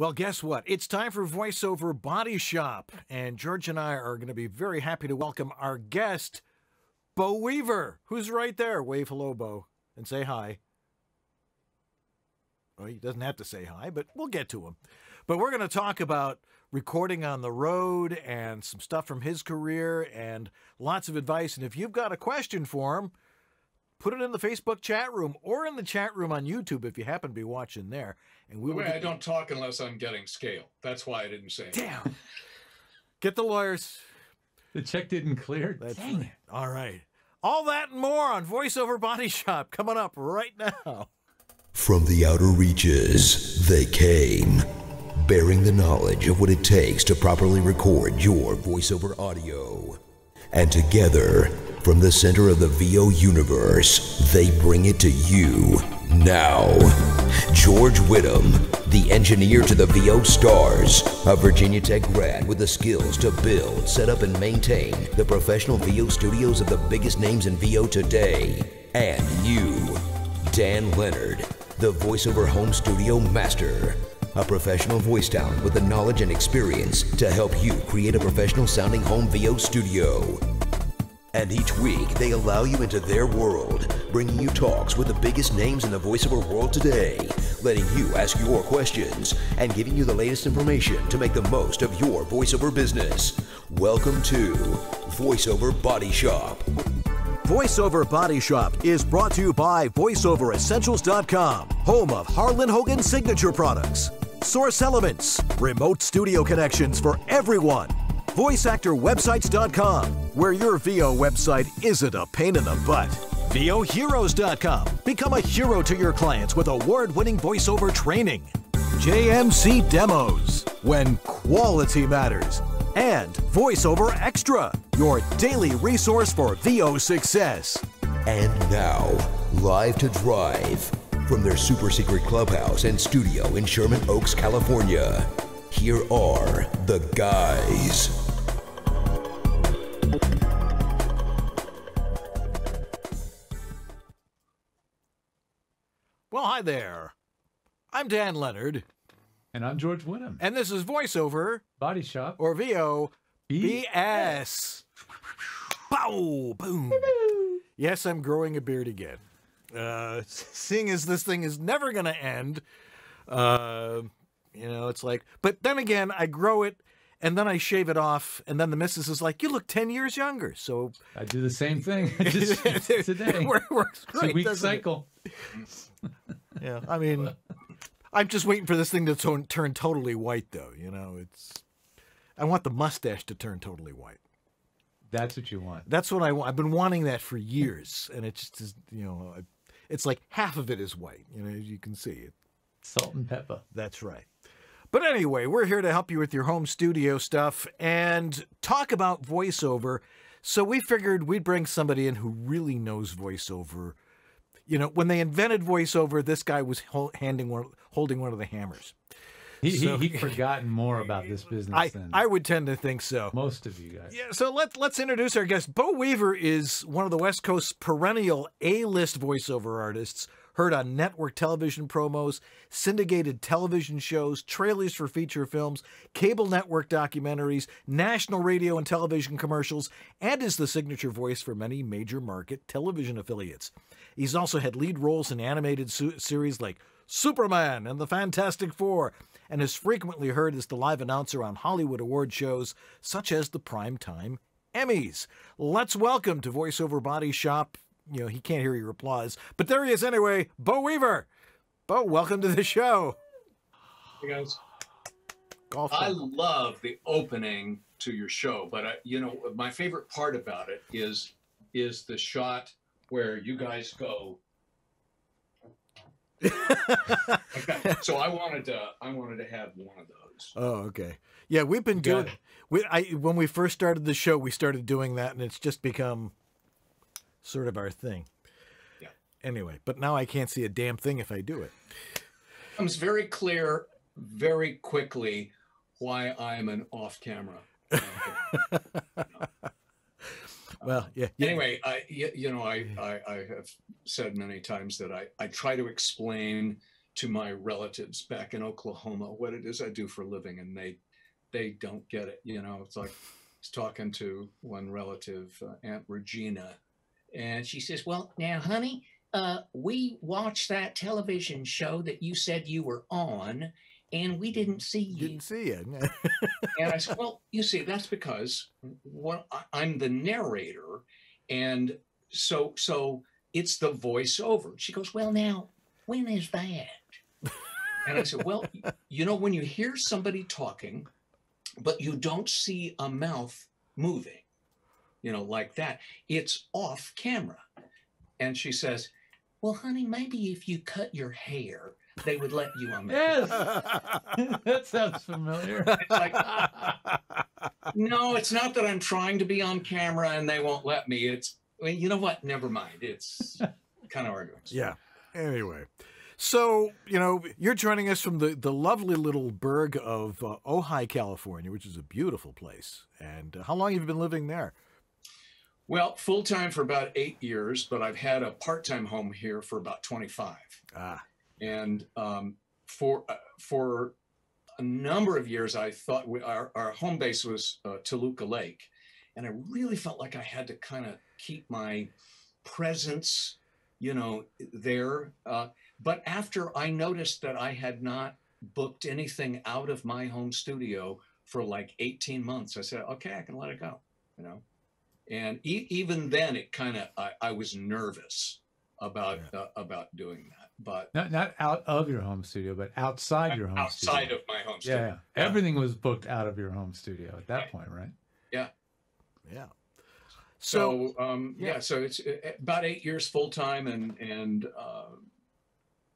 Well, guess what? It's time for VoiceOver Body Shop. And George and I are going to be very happy to welcome our guest, Beau Weaver, who's right there. Wave hello, Beau, and say hi. Well, he doesn't have to say hi, but we'll get to him. But we're going to talk about recording on the road and some stuff from his career and lots of advice. And if you've got a question for him, put it in the Facebook chat room or in the chat room on YouTube if you happen to be watching there. And we The will I don't talk unless I'm getting scale. That's why I didn't say. anything. Damn. Get the lawyers. The check didn't clear. That's Dang right. it. All right. All that and more on VoiceOver Body Shop coming up right now. From the outer reaches, they came, bearing the knowledge of what it takes to properly record your voiceover audio. And together, from the center of the VO universe, they bring it to you now. George Whittam, the engineer to the VO stars, a Virginia Tech grad with the skills to build, set up, and maintain the professional VO studios of the biggest names in VO today. And you. Dan Lenard, the voiceover home studio master. A professional voice talent with the knowledge and experience to help you create a professional sounding home VO studio. And each week, they allow you into their world, bringing you talks with the biggest names in the voiceover world today, letting you ask your questions, and giving you the latest information to make the most of your voiceover business. Welcome to VoiceOver Body Shop. VoiceOver Body Shop is brought to you by VoiceOverEssentials.com, home of Harlan Hogan signature products, Source Elements, remote studio connections for everyone, VoiceActorWebsites.com, where your VO website isn't a pain in the butt. VOHeroes.com, become a hero to your clients with award-winning voiceover training. JMC Demos, when quality matters. And VoiceOver Extra, your daily resource for VO success. And now, live to drive from their super secret clubhouse and studio in Sherman Oaks, California. Here are the guys. Well, hi there. I'm Dan Lenard, And I'm George Whittam. and this is VoiceOver Body Shop. or VO B- BS. Bow, boom. Yes, I'm growing a beard again. Uh, seeing as this thing is never going to end, uh, you know, it's like, but then again, I grow it and then I shave it off, and then the missus is like, "You look ten years younger." So I do the same thing just today. it works It's great. a week cycle. Yeah, I mean, I'm just waiting for this thing to to- turn totally white, though. You know, it's. I want the mustache to turn totally white. That's what you want. That's what I want. I've been wanting that for years, and it's just you know, it's like half of it is white. You know, as you can see it. Salt and pepper. That's right. But anyway, we're here to help you with your home studio stuff and talk about voiceover. So we figured we'd bring somebody in who really knows voiceover. You know, when they invented voiceover, this guy was handing one, holding one of the hammers. He, So- he, he'd forgotten more about this business I, than I would tend to think so. most of you guys. Yeah, so let's let's introduce our guest. Beau Weaver is one of the West Coast's perennial A-list voiceover artists, heard on network television promos, syndicated television shows, trailers for feature films, cable network documentaries, national radio and television commercials, and is the signature voice for many major market television affiliates. He's also had lead roles in animated series like Superman and the Fantastic Four, and is frequently heard as the live announcer on Hollywood award shows such as the Primetime Emmys. Let's welcome to VoiceOver Body Shop. You know, he can't hear your applause, but there he is anyway, Beau Weaver. Beau, welcome to the show. Hey guys, Golf. I love the opening to your show, but I, you know, my favorite part about it is is the shot where you guys go. that. So I wanted to, I wanted to have one of those. Oh, okay. Yeah, we've been You doing. We, I when we first started the show, we started doing that, and it's just become sort of our thing. Yeah. Anyway, but now I can't see a damn thing if I do it. becomes very clear very quickly why I'm an off-camera. Well, yeah. yeah. anyway I, you know I, I i have said many times that i i try to explain to my relatives back in Oklahoma what it is I do for a living, and they they don't get it. You know, it's like I was talking to one relative, uh, Aunt Regina, and she says, "Well, now, honey, uh, we watched that television show that you said you were on, and we didn't see you." Didn't see you. and I said, "Well, you see, that's because I'm the narrator, and so so it's the voiceover." She goes, "Well, now, when is that?" And I said, "Well, you know, when you hear somebody talking, but you don't see a mouth moving, you know, like that, it's off camera." And she says, "Well, honey, maybe if you cut your hair, they would let you on the." Yes, that sounds familiar. It's like, no, it's not that I'm trying to be on camera and they won't let me. It's, well, you know what? Never mind. It's kind of arguments. yeah. Anyway. So, you know, you're joining us from the, the lovely little burg of uh, Ojai, California, which is a beautiful place. And uh, how long have you been living there? Well, full time for about eight years, but I've had a part time home here for about 25. Ah, And um, for uh, for a number of years, I thought we, our, our home base was uh, Toluca Lake. And I really felt like I had to kind of keep my presence, you know, there. Uh, but after I noticed that I had not booked anything out of my home studio for like 18 months, I said, okay, I can let it go, you know. And e- even then, it kind of I, I was nervous about uh, about doing that, but Not not out of your home studio, but outside your home outside studio. of my home yeah, studio. yeah. Everything was booked out of your home studio at that Right. point, right? yeah. So, So, um, yeah. yeah. so it's uh, about eight years full time, and and uh,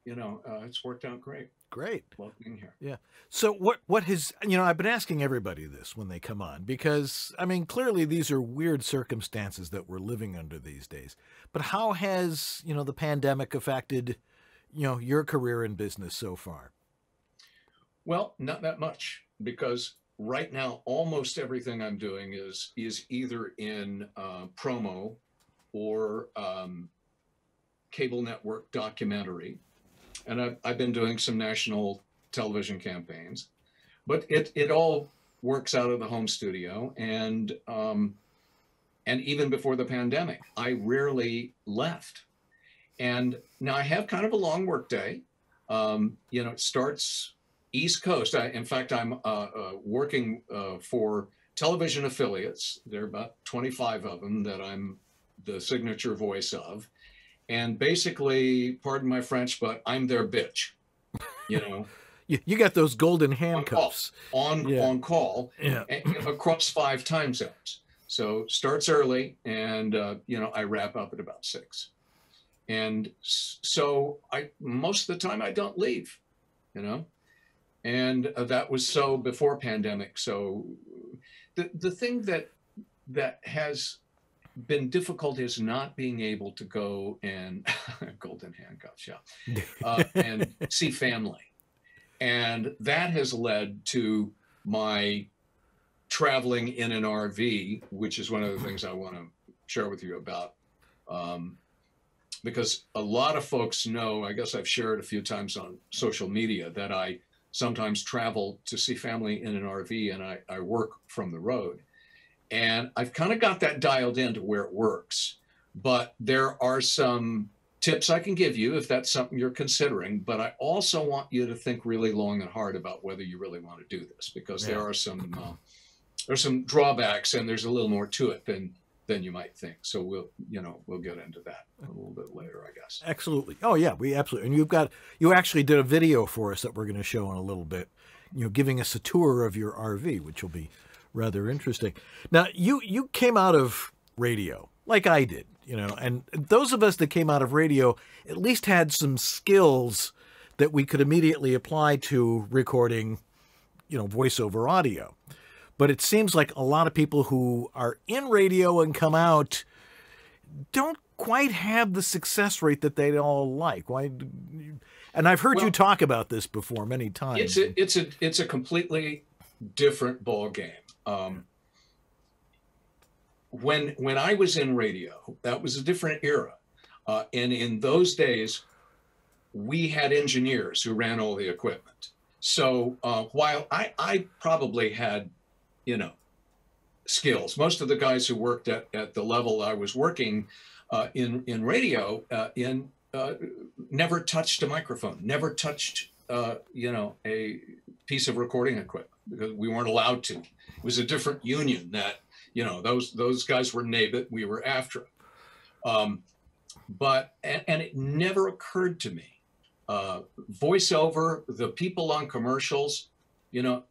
you know uh, it's worked out great. great. Love being here. Yeah. So what what has you know I've been asking everybody this when they come on because I mean clearly these are weird circumstances that we're living under these days. But how has, you know, the pandemic affected, you know, your career in business so far? Well, not that much because right now almost everything I'm doing is is either in uh, promo or um, cable network documentary, and I've, I've been doing some national television campaigns, but it it all works out of the home studio and um, and even before the pandemic, I rarely left. And now I have kind of a long work day. Um, you know, it starts East Coast. I, in fact, I'm uh, uh, working uh, for television affiliates. There are about 25 of them that I'm the signature voice of. And basically, pardon my French, but I'm their bitch. You know, You, you got those golden handcuffs. on Yeah. on call Yeah. across five time zones. So starts early, and uh, you know I wrap up at about six. And so I most of the time I don't leave, you know, and uh, that was so before pandemic. So the the thing that that has been difficult is not being able to go and golden handcuffs, yeah, uh, and see family, and that has led to my traveling in an RV, which is one of the things I want to share with you about. Um, because a lot of folks know, I guess I've shared a few times on social media that I sometimes travel to see family in an RV and I, I work from the road. And I've kind of got that dialed in to where it works. But there are some tips I can give you if that's something you're considering. But I also want you to think really long and hard about whether you really want to do this because there are some uh, there's some drawbacks and there's a little more to it than than you might think. So we'll you know we'll get into that a little bit later, I guess. Absolutely. Oh yeah, we absolutely. And you've got you actually did a video for us that we're going to show in a little bit. You know, giving us a tour of your RV, which will be rather interesting. Now, you you came out of radio like I did, you know, and those of us that came out of radio at least had some skills that we could immediately apply to recording, you know, voiceover audio. But it seems like a lot of people who are in radio and come out don't quite have the success rate that they'd all like. Why? And I've heard you talk about this before many times. It's a it's a it's a completely different ball game. Um, when when I was in radio, that was a different era, uh, and in those days, we had engineers who ran all the equipment. So uh, while I, I probably had, you know, skills, most of the guys who worked at, at the level I was working uh, in in radio uh, in uh, never touched a microphone, never touched uh, you know a piece of recording equipment because we weren't allowed to. It was a different union that you know those those guys were NABET, we were AFTRA. Um, but and, and, it never occurred to me. Uh, voiceover, the people on commercials, you know,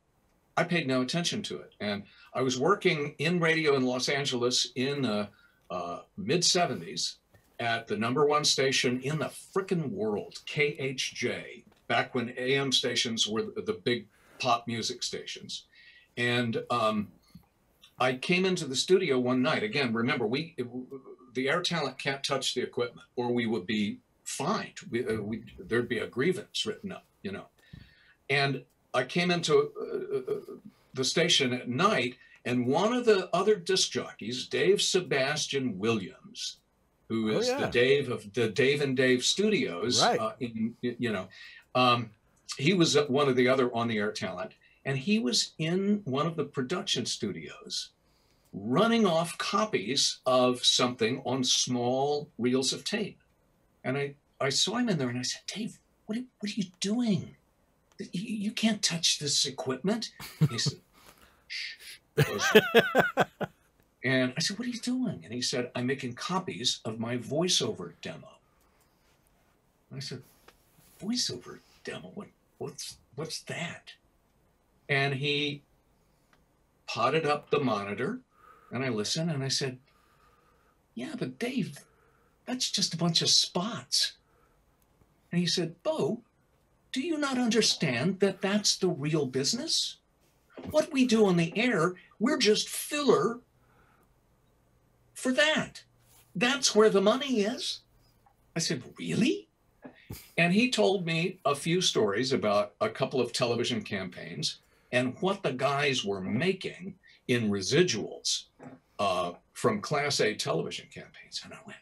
I paid no attention to it. And I was working in radio in Los Angeles in the uh, mid 70s at the number one station in the frickin' world, KHJ, back when AM stations were the, the big pop music stations. And um, I came into the studio one night. Again, remember, we it, the air talent can't touch the equipment, or we would be fined. We, uh, we, there'd be a grievance written up, you know. And I came into uh, uh, the station at night, and one of the other disc jockeys, Dave Sebastian Williams, who oh, oh, yeah. the Dave of the Dave and Dave Studios, right. Uh, in, you know, um, he was one of the other on the air talent, and he was in one of the production studios running off copies of something on small reels of tape. And I, I saw him in there and I said, Dave, what are, what are you doing? You, can't touch this equipment. He said, shh. and I said, what are you doing? And he said, I'm making copies of my voiceover demo. And I said, voiceover demo? What, what's, what's that? And he potted up the monitor and I listened and I said, Yeah, but Dave, that's just a bunch of spots. And he said, Beau, do you not understand that that's the real business? What we do on the air, we're just filler for that. That's where the money is. I said, Really? And he told me a few stories about a couple of television campaigns and what the guys were making in residuals uh, from Class A television campaigns. And I went,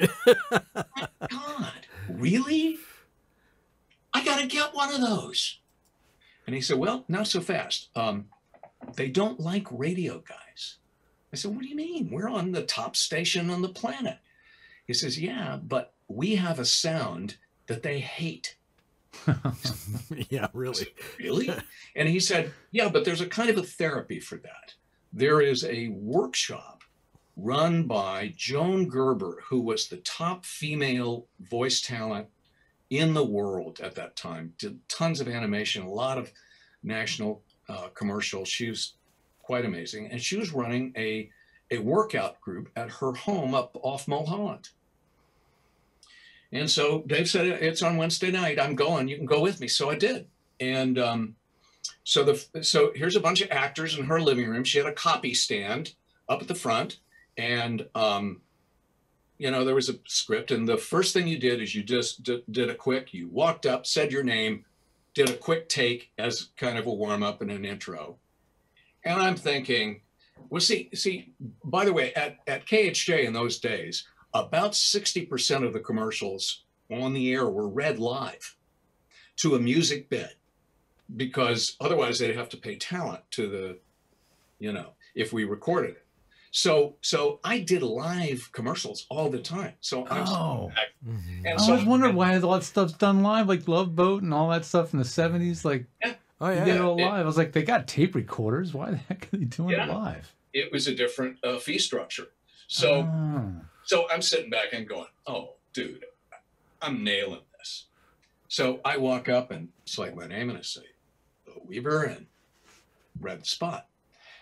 God, really? I got to get one of those. And he said, Well, not so fast. Um, they don't like radio guys. I said, What do you mean? We're on the top station on the planet. He says, Yeah, but we have a sound that they hate. yeah, really. Said, really? and he said, Yeah, but there's a kind of a therapy for that. There is a workshop run by Joan Gerber, who was the top female voice talent in the world at that time. Did tons of animation, a lot of national uh, commercials. She was quite amazing. And she was running a, a workout group at her home up off Mulholland. And so Dave said, It's on Wednesday night. I'm going. You can go with me. So I did. And um, so the so here's a bunch of actors in her living room. She had a copy stand up at the front, and um, you know there was a script. And the first thing you did is you just did a quick. You walked up, said your name, did a quick take as kind of a warm up and an intro. And I'm thinking, well, see, see. By the way, at at KHJ in those days, about 60% of the commercials on the air were read live to a music bed because otherwise they'd have to pay talent to the you know if we recorded it so so i did live commercials all the time so i was oh. mm-hmm. and I so, was wondering why all that stuff's done live like love boat and all that stuff in the 70s like yeah. oh yeah, yeah it all live i was like they got tape recorders why the heck are they doing yeah. it live it was a different uh, fee structure so oh. So I'm sitting back and going, oh, dude, I'm nailing this. So I walk up and select my name and I say, Weaver and the spot.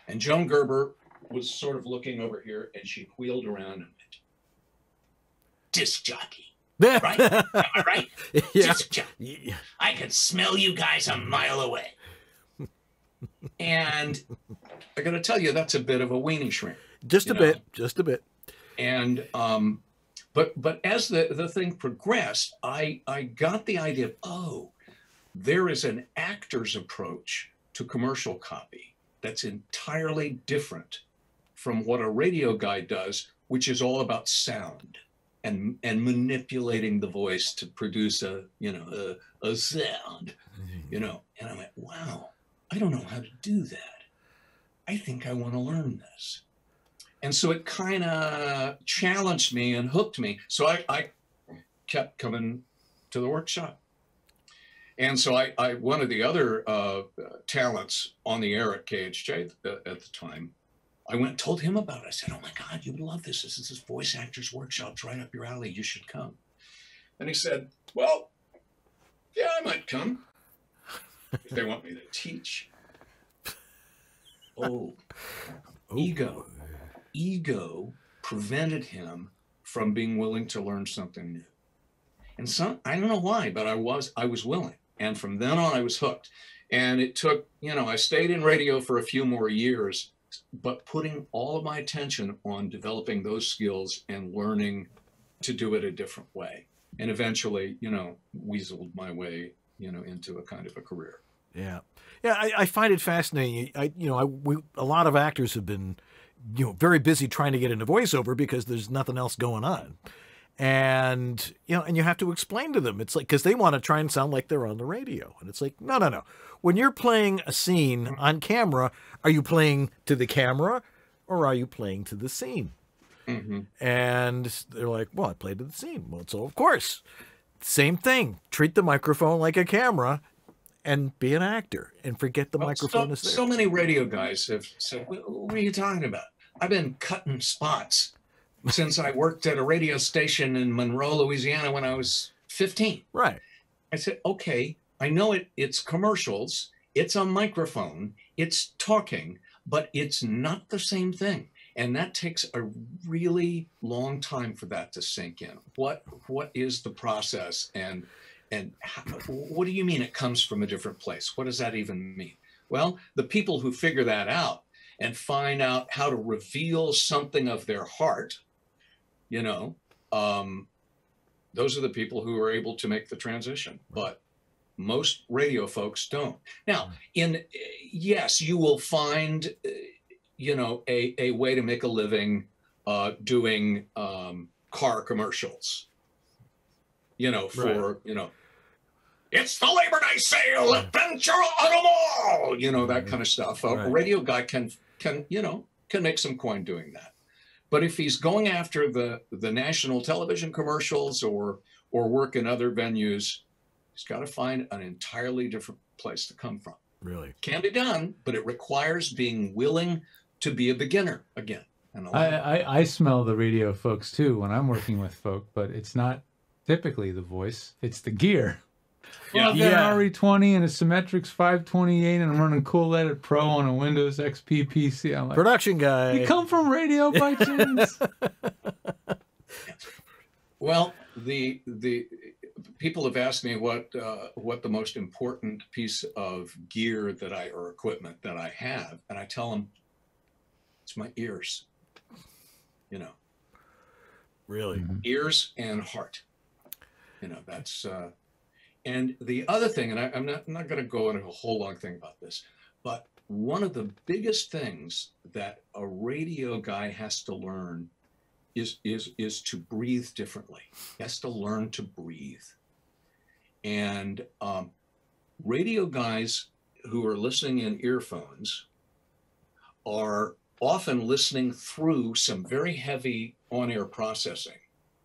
And Joan Gerber was sort of looking over here and she wheeled around and went, disc jockey. right? Am I right? Yeah. Disc jockey. I can smell you guys a mile away. and I got to tell you, that's a bit of a weenie shrink. Just a know? bit. Just a bit and um, but but as the the thing progressed, I I got the idea of oh, there is an actor's approach to commercial copy that's entirely different from what a radio guy does, which is all about sound and and manipulating the voice to produce a you know a, a sound you know? And i went wow i don't know how to do that. I think i want to learn this and so it kind of challenged me and hooked me so I, I kept coming to the workshop and so I, I one of the other uh, talents on the air at KHJ at, at the time, I went and told him about it. I said, "Oh my God, you would love this. This is this voice actors workshop. It's right up your alley. You should come." And he said, "Well, yeah, I might come if they want me to teach." Oh, ego, ego prevented him from being willing to learn something new. And some, I don't know why, but I was, I was willing. And from then on, I was hooked. And it took, you know, I stayed in radio for a few more years, but putting all of my attention on developing those skills and learning to do it a different way. And eventually, you know, weaseled my way, you know, into a kind of a career. Yeah, yeah. I, I find it fascinating. I, you know, I, we, a lot of actors have been, you know, very busy trying to get into voiceover because there's nothing else going on. And you know and you have to explain to them. It's like because they want to try and sound like they're on the radio. And it's like no no no. When you're playing a scene on camera are you playing to the camera or are you playing to the scene? Mm-hmm. and they're like well i played to the scene. Well so of course same thing. Treat the microphone like a camera and be an actor and forget the well, microphone so, is there so many radio guys have said what are you talking about i've been cutting spots since I worked at a radio station in Monroe, Louisiana when I was 15. Right. I said, okay, I know it it's commercials, it's a microphone, it's talking, but it's not the same thing. And that takes a really long time for that to sink in. What what is the process and and how, what do you mean it comes from a different place? What does that even mean? Well, the people who figure that out and find out how to reveal something of their heart you know, um, those are the people who are able to make the transition. But most radio folks don't. Now, in yes, you will find, uh, you know, a, a way to make a living uh, doing um, car commercials. You know, for right. you know, it's the Labor Day sale at Ventura Auto Mall. You know that mm-hmm. kind of stuff. A right. radio guy can can you know can make some coin doing that. But if he's going after the, the national television commercials or, or work in other venues, he's got to find an entirely different place to come from. Really? Can be done, but it requires being willing to be a beginner again. I, I, I smell the radio folks too when I'm working with folk, but it's not typically the voice, it's the gear. Well, I've got yeah. an RE20 and a Symmetrix 528, and I'm running Cool Edit Pro on a Windows XP PC. I'm like, production guy. You come from radio by chance? well, the the people have asked me what uh, what the most important piece of gear that I or equipment that I have, and I tell them it's my ears. You know, really, mm-hmm. ears and heart. You know, that's. Uh, and the other thing, and I, am not, I'm not going to go into a whole long thing about this, but one of the biggest things that a radio guy has to learn is is is to breathe differently. He has to learn to breathe. And um, radio guys who are listening in earphones are often listening through some very heavy on-air processing.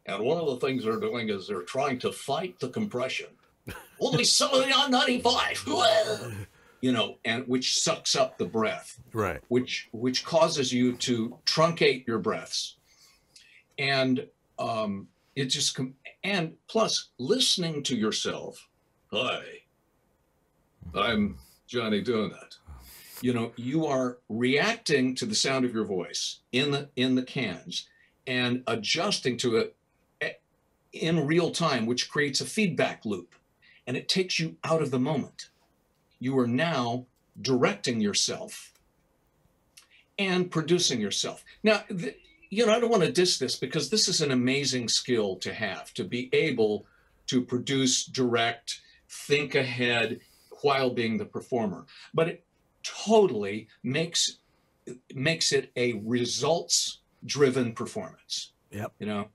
And one of the things they're doing is they're trying to fight the compression only something on 95 you know and which sucks up the breath. Right. Which which causes you to truncate your breaths. And um it just com- and plus listening to yourself. Hi. I'm johnny donut. You know you are reacting to the sound of your voice in the in the cans and adjusting to it eh, in real time which creates a feedback loop and it takes you out of the moment. You are now directing yourself and producing yourself. Now, the, you know, I don't want to diss this because this is an amazing skill to have to be able to produce, direct, think ahead while being the performer. But it totally makes makes it a results driven performance. Yep. You know,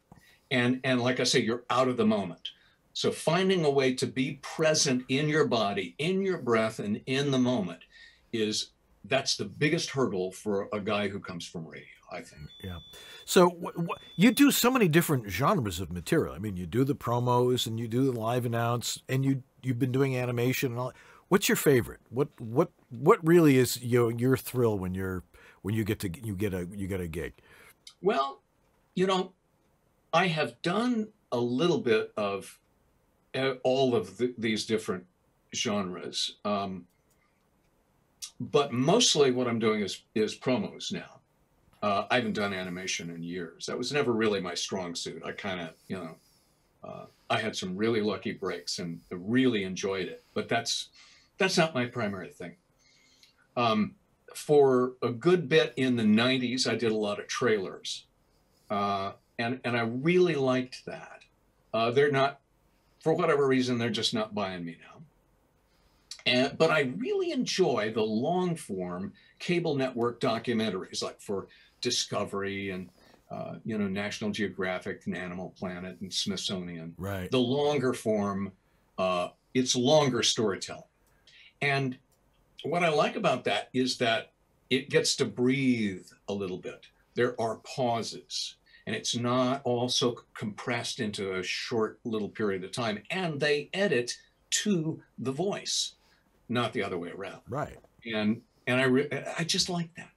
and and like I say, you're out of the moment. So finding a way to be present in your body, in your breath, and in the moment is that's the biggest hurdle for a guy who comes from radio. I think. Yeah. So you do so many different genres of material. I mean, you do the promos and you do the live announce, and you you've been doing animation and all. What's your favorite? What what what really is you know, your thrill when you're when you get to you get a you get a gig? Well, you know, I have done a little bit of all of the, these different genres, um, but mostly what I'm doing is is promos now. Uh, I haven't done animation in years. That was never really my strong suit. I kind of, you know, uh, I had some really lucky breaks and really enjoyed it, but that's that's not my primary thing. Um, for a good bit in the 90s, I did a lot of trailers. Uh, and, and I really liked that. Uh, they're not, for whatever reason, they're just not buying me now. And, but I really enjoy the long form cable network documentaries, like for Discovery and uh, you know National Geographic and Animal Planet and Smithsonian. Right. The longer form, uh, it's longer storytelling, and what I like about that is that it gets to breathe a little bit. There are pauses, and it's not all so compressed into a short little period of time. And they edit to the voice, not the other way around. Right. And and I re- I just like that.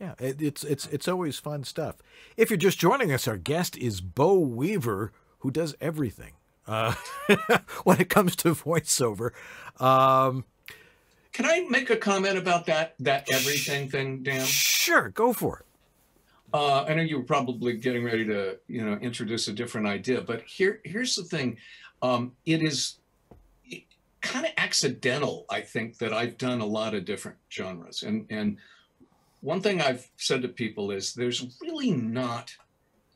Yeah, it, it's it's it's always fun stuff. If you're just joining us, our guest is Beau Weaver, who does everything uh, when it comes to voiceover. Um, Can I make a comment about that that everything thing, Dan? Sure, go for it. Uh, I know you were probably getting ready to, you know, introduce a different idea, but here here's the thing. Um, it is kind of accidental, I think, that I've done a lot of different genres, and and one thing I've said to people is there's really not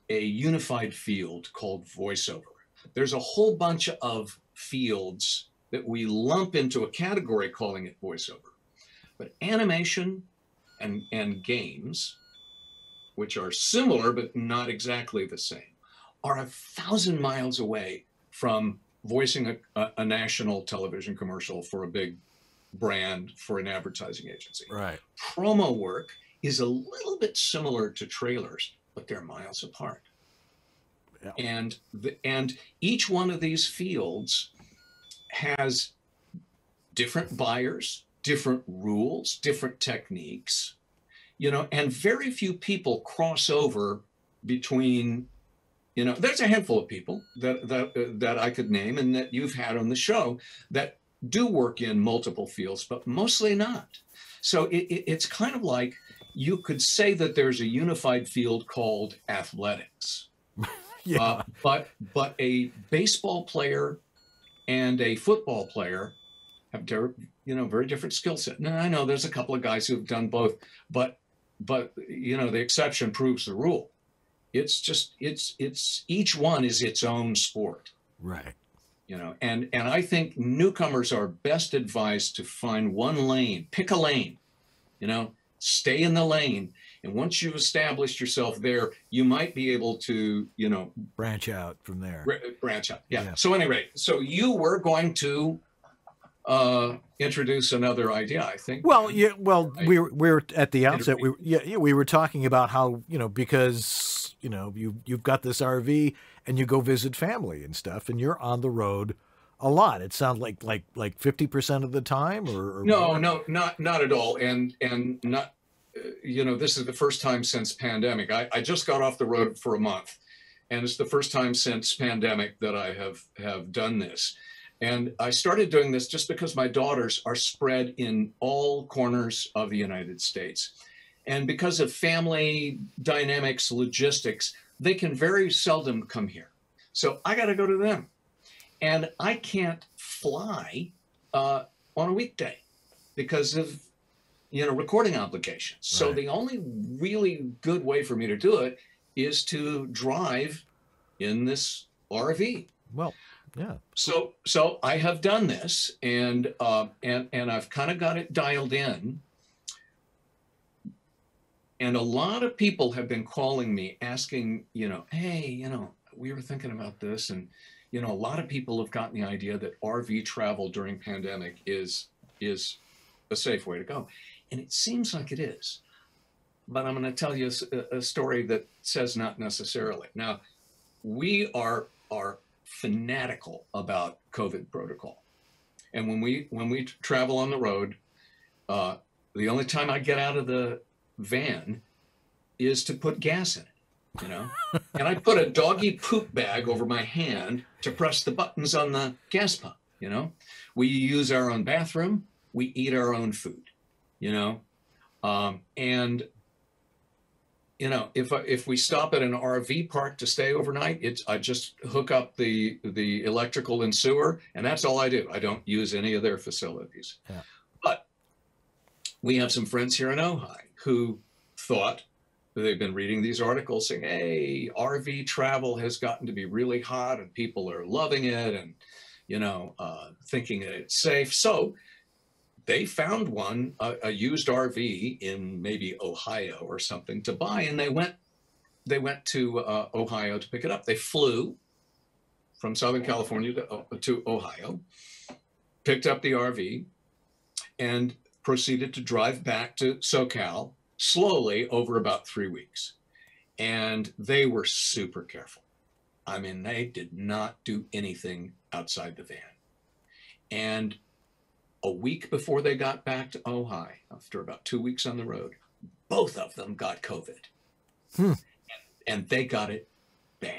a unified field called voiceover. There's a whole bunch of fields that we lump into a category calling it voiceover. But animation and, and games, which are similar but not exactly the same, are a thousand miles away from voicing a, a, a national television commercial for a big brand for an advertising agency. Right. Promo work is a little bit similar to trailers, but they're miles apart. Yeah. And the, and each one of these fields has different buyers, different rules, different techniques, you know, and very few people cross over between you know there's a handful of people that that uh, that I could name and that you've had on the show that do work in multiple fields, but mostly not. So it, it, it's kind of like you could say that there's a unified field called athletics. Yeah. Uh, but but a baseball player and a football player have you know very different skill set. Now I know there's a couple of guys who've done both, but but you know the exception proves the rule. It's just it's it's each one is its own sport right. you know and and i think newcomers are best advised to find one lane pick a lane you know stay in the lane and once you've established yourself there you might be able to you know Branch out from there. br- branch out yeah. Yeah. so anyway so you were going to uh introduce another idea i think Well, yeah. Well, Right. we were, we were at the outset. We yeah, yeah, we were talking about how you know because you know you you've got this RV and you go visit family and stuff, and you're on the road a lot. It sounds like like like fifty percent of the time, or, or no more? no not not at all and and not uh, you know this is the first time since pandemic I, I just got off the road for a month and it's the first time since pandemic that i have have done this and i started doing this just because my daughters are spread in all corners of the united states and because of family dynamics logistics they can very seldom come here so i got to go to them and i can't fly uh, on a weekday because of you know recording obligations. So the only really good way for me to do it is to drive in this RV. Well, yeah. So so I have done this and uh, and and I've kind of got it dialed in. And a lot of people have been calling me asking, you know, hey, you know, we were thinking about this, and you know, a lot of people have gotten the idea that RV travel during pandemic is is a safe way to go, and it seems like it is. But I'm going to tell you a, a story that says not necessarily. Now, we are are fanatical about COVID protocol, and when we when we travel on the road, uh, the only time I get out of the van is to put gas in it you know? And i put a doggy poop bag over my hand to press the buttons on the gas pump you know? We use our own bathroom. We eat our own food you know? Um, and you know if if we stop at an rv park to stay overnight it's i just hook up the the electrical and sewer and that's all i do i don't use any of their facilities yeah. but we have some friends here in ojai who thought they've been reading these articles saying, hey, RV travel has gotten to be really hot and people are loving it and, you know, uh, thinking that it's safe. So they found one, a, a, used RV in maybe Ohio or something to buy, and they went, they went to uh, Ohio to pick it up. They flew from Southern California to, uh, to Ohio, picked up the RV, and proceeded to drive back to SoCal slowly over about three weeks. And they were super careful. I mean, they did not do anything outside the van. And a week before they got back to Ojai, after about two weeks on the road, both of them got COVID. Hmm. And, and, they got it bad,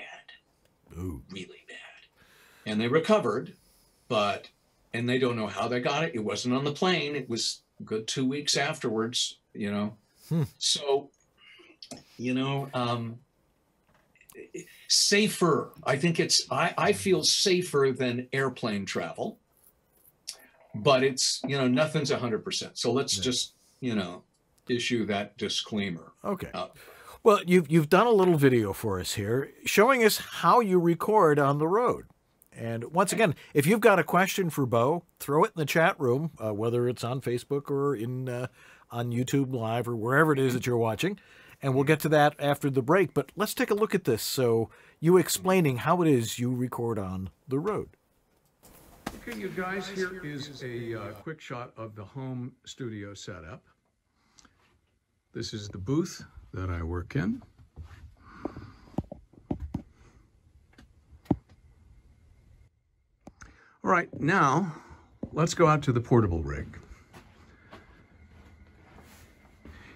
Ooh. really bad. And they recovered, but, and they don't know how they got it. It wasn't on the plane. It was good two weeks afterwards, you know, Hmm. So, you know, um, safer. I think it's, I, I feel safer than airplane travel, but it's, you know, nothing's 100%. So let's yeah. just, you know, issue that disclaimer. Okay. Uh, well, you've, you've done a little video for us here showing us how you record on the road. And once again, if you've got a question for Beau, throw it in the chat room, uh, whether it's on Facebook or in uh, on YouTube Live or wherever it is that you're watching. And we'll get to that after the break. But let's take a look at this. So, you explaining how it is you record on the road. Okay, you guys, here is a uh, quick shot of the home studio setup. This is the booth that I work in. All right, now let's go out to the portable rig.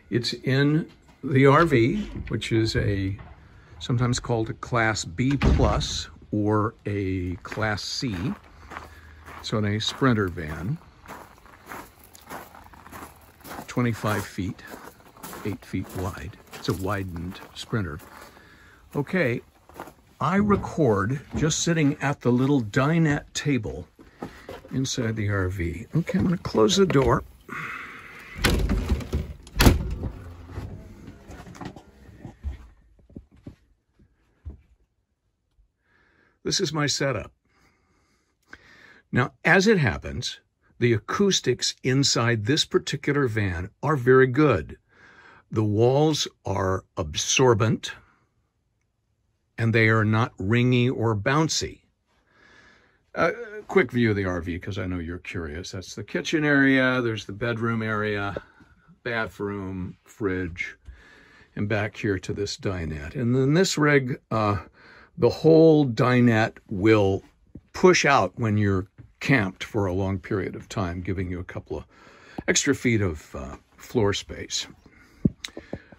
It's in the RV, which is a sometimes called a Class B plus or a Class C. So in a Sprinter van, 25 feet, 8 feet wide. It's a widened Sprinter. Okay, I record just sitting at the little dinette table inside the RV. Okay, I'm going to close the door. This is my setup. Now, as it happens, the acoustics inside this particular van are very good. The walls are absorbent and they are not ringy or bouncy. A quick view of the RV because I know you're curious. That's the kitchen area, there's the bedroom area, bathroom, fridge, and back here to this dinette. And then this rig, uh, the whole dinette will push out when you're camped for a long period of time, giving you a couple of extra feet of uh, floor space.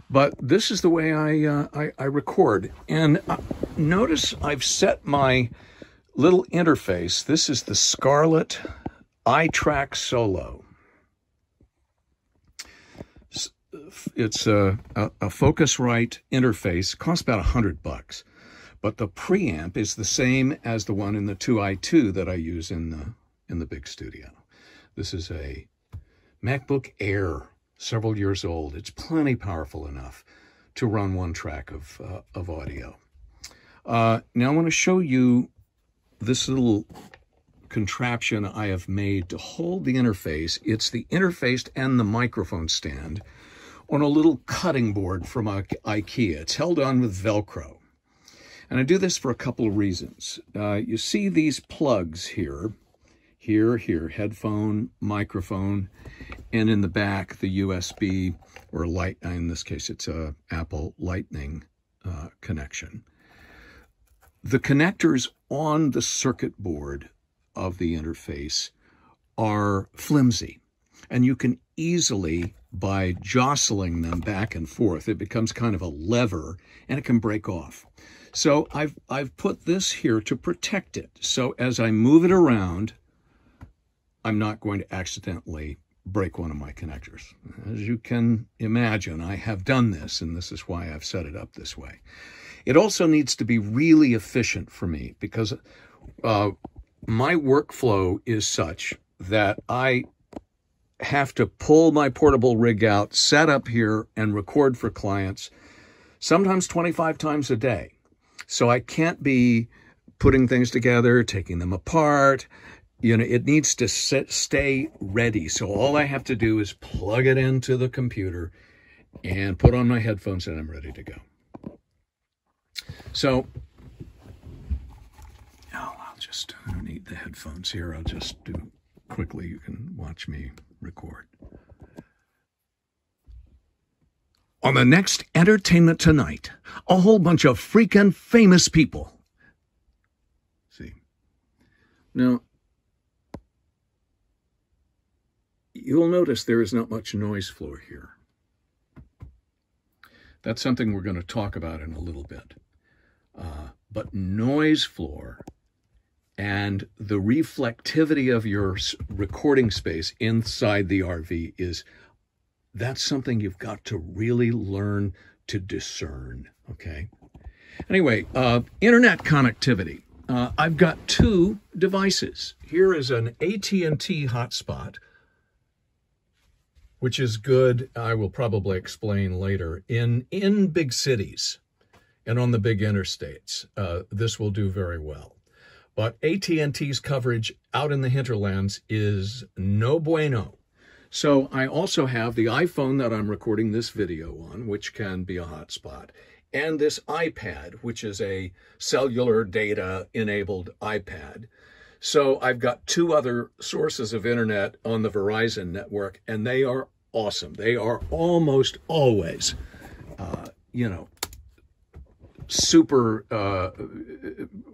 But this is the way I, uh, I, I, record. And uh, notice I've set my little interface. This is the Scarlett iTrack Solo. It's a, a, a Focusrite interface. Costs about a hundred bucks but the preamp is the same as the one in the 2i2 that I use in the in the big studio. This is a MacBook Air, several years old. It's plenty powerful enough to run one track of uh, of audio. Uh, now I want to show you this little contraption I have made to hold the interface. It's the interface and the microphone stand on a little cutting board from IKEA. It's held on with Velcro. And I do this for a couple of reasons. Uh, you see these plugs here, here, here, headphone, microphone, and in the back, the USB or light, in this case, it's a Apple Lightning uh, connection. The connectors on the circuit board of the interface are flimsy, and you can easily, by jostling them back and forth, it becomes kind of a lever and it can break off. So I've, I've put this here to protect it. So as I move it around, I'm not going to accidentally break one of my connectors. As you can imagine, I have done this, and this is why I've set it up this way. It also needs to be really efficient for me because uh, my workflow is such that I have to pull my portable rig out, set up here, and record for clients, sometimes 25 times a day. So I can't be putting things together, taking them apart. You know, it needs to sit, stay ready. So all I have to do is plug it into the computer and put on my headphones and I'm ready to go. So, oh, I'll just, I don't need the headphones here. I'll just do quickly. You can watch me record. On the next Entertainment Tonight, a whole bunch of freaking famous people. See. Now, you'll notice there is not much noise floor here. That's something we're going to talk about in a little bit. Uh, but noise floor and the reflectivity of your recording space inside the RV is that's something you've got to really learn to discern. Okay. Anyway, uh, internet connectivity. Uh, I've got two devices. Here is an AT&T hotspot, which is good. I will probably explain later in in big cities and on the big interstates. Uh, this will do very well. But AT&T's coverage out in the hinterlands is no bueno. So I also have the iPhone that I'm recording this video on, which can be a hotspot, and this iPad, which is a cellular data enabled iPad. So I've got two other sources of internet on the Verizon network, and they are awesome. They are almost always, uh, you know, super uh,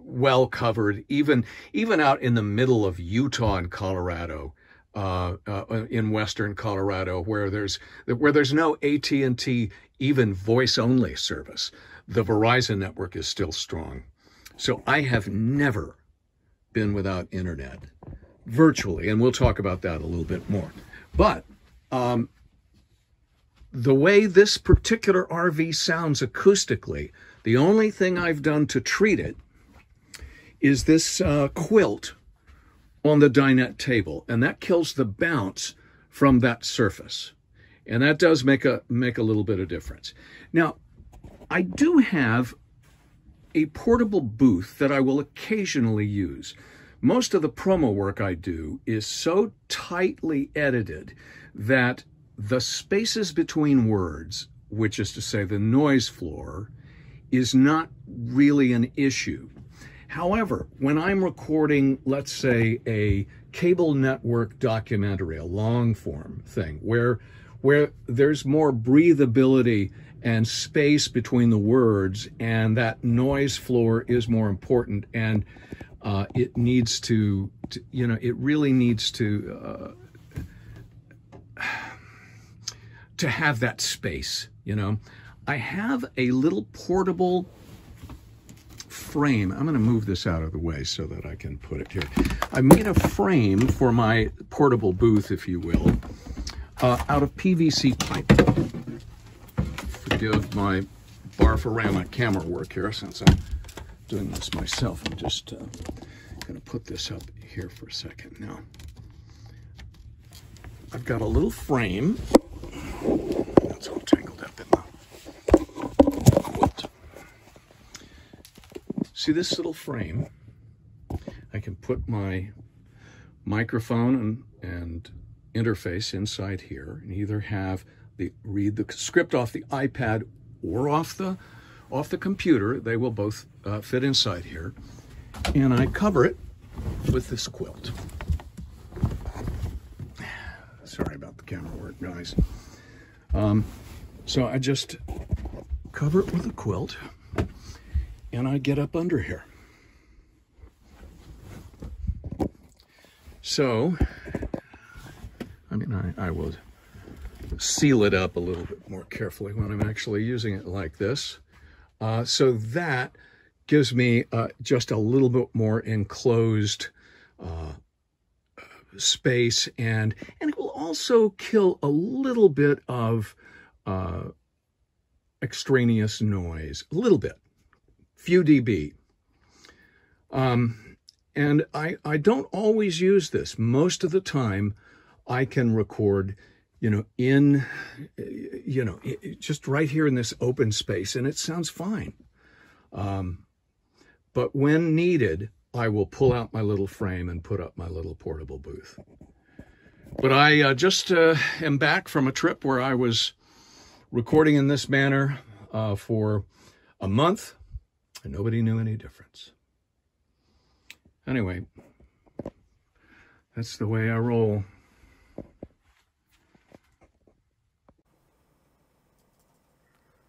well covered, even even out in the middle of Utah and Colorado uh, uh, in western Colorado, where there's where there's no AT and T even voice only service. The Verizon network is still strong, so I have never been without internet, virtually, and we'll talk about that a little bit more. But um, the way this particular RV sounds acoustically, the only thing I've done to treat it is this uh, quilt on the dinette table, and that kills the bounce from that surface. And that does make a make a little bit of difference. Now, I do have a portable booth that I will occasionally use. Most of the promo work I do is so tightly edited that the spaces between words, which is to say the noise floor, is not really an issue. However, when I'm recording, let's say, a cable network documentary, a long form thing, where where there's more breathability and space between the words, and that noise floor is more important, and uh, it needs to, to, you know, it really needs to uh, to have that space. You know, I have a little portable frame. I'm going to move this out of the way so that I can put it here. I made a frame for my portable booth, if you will, uh, out of PVC pipe. Forgive my Barfarama camera work here since I'm doing this myself. I'm just uh, going to put this up here for a second now. I've got a little frame. That's all tangled up in the See this little frame? I can put my microphone and, and interface inside here and either have the read the script off the iPad or off the off the computer. They will both uh, fit inside here. And I cover it with this quilt. Sorry about the camera work, guys. Um, so I just cover it with a quilt and I get up under here. So, I mean, I, I will seal it up a little bit more carefully when I'm actually using it like this. Uh, so that gives me uh, just a little bit more enclosed uh, space and and it will also kill a little bit of uh, extraneous noise, a little bit, few dB. Um, and I, I don't always use this. Most of the time, I can record, you know, in, you know, just right here in this open space, and it sounds fine. Um, but when needed, I will pull out my little frame and put up my little portable booth. But I uh, just uh, am back from a trip where I was recording in this manner uh, for a month, and nobody knew any difference. Anyway, that's the way I roll.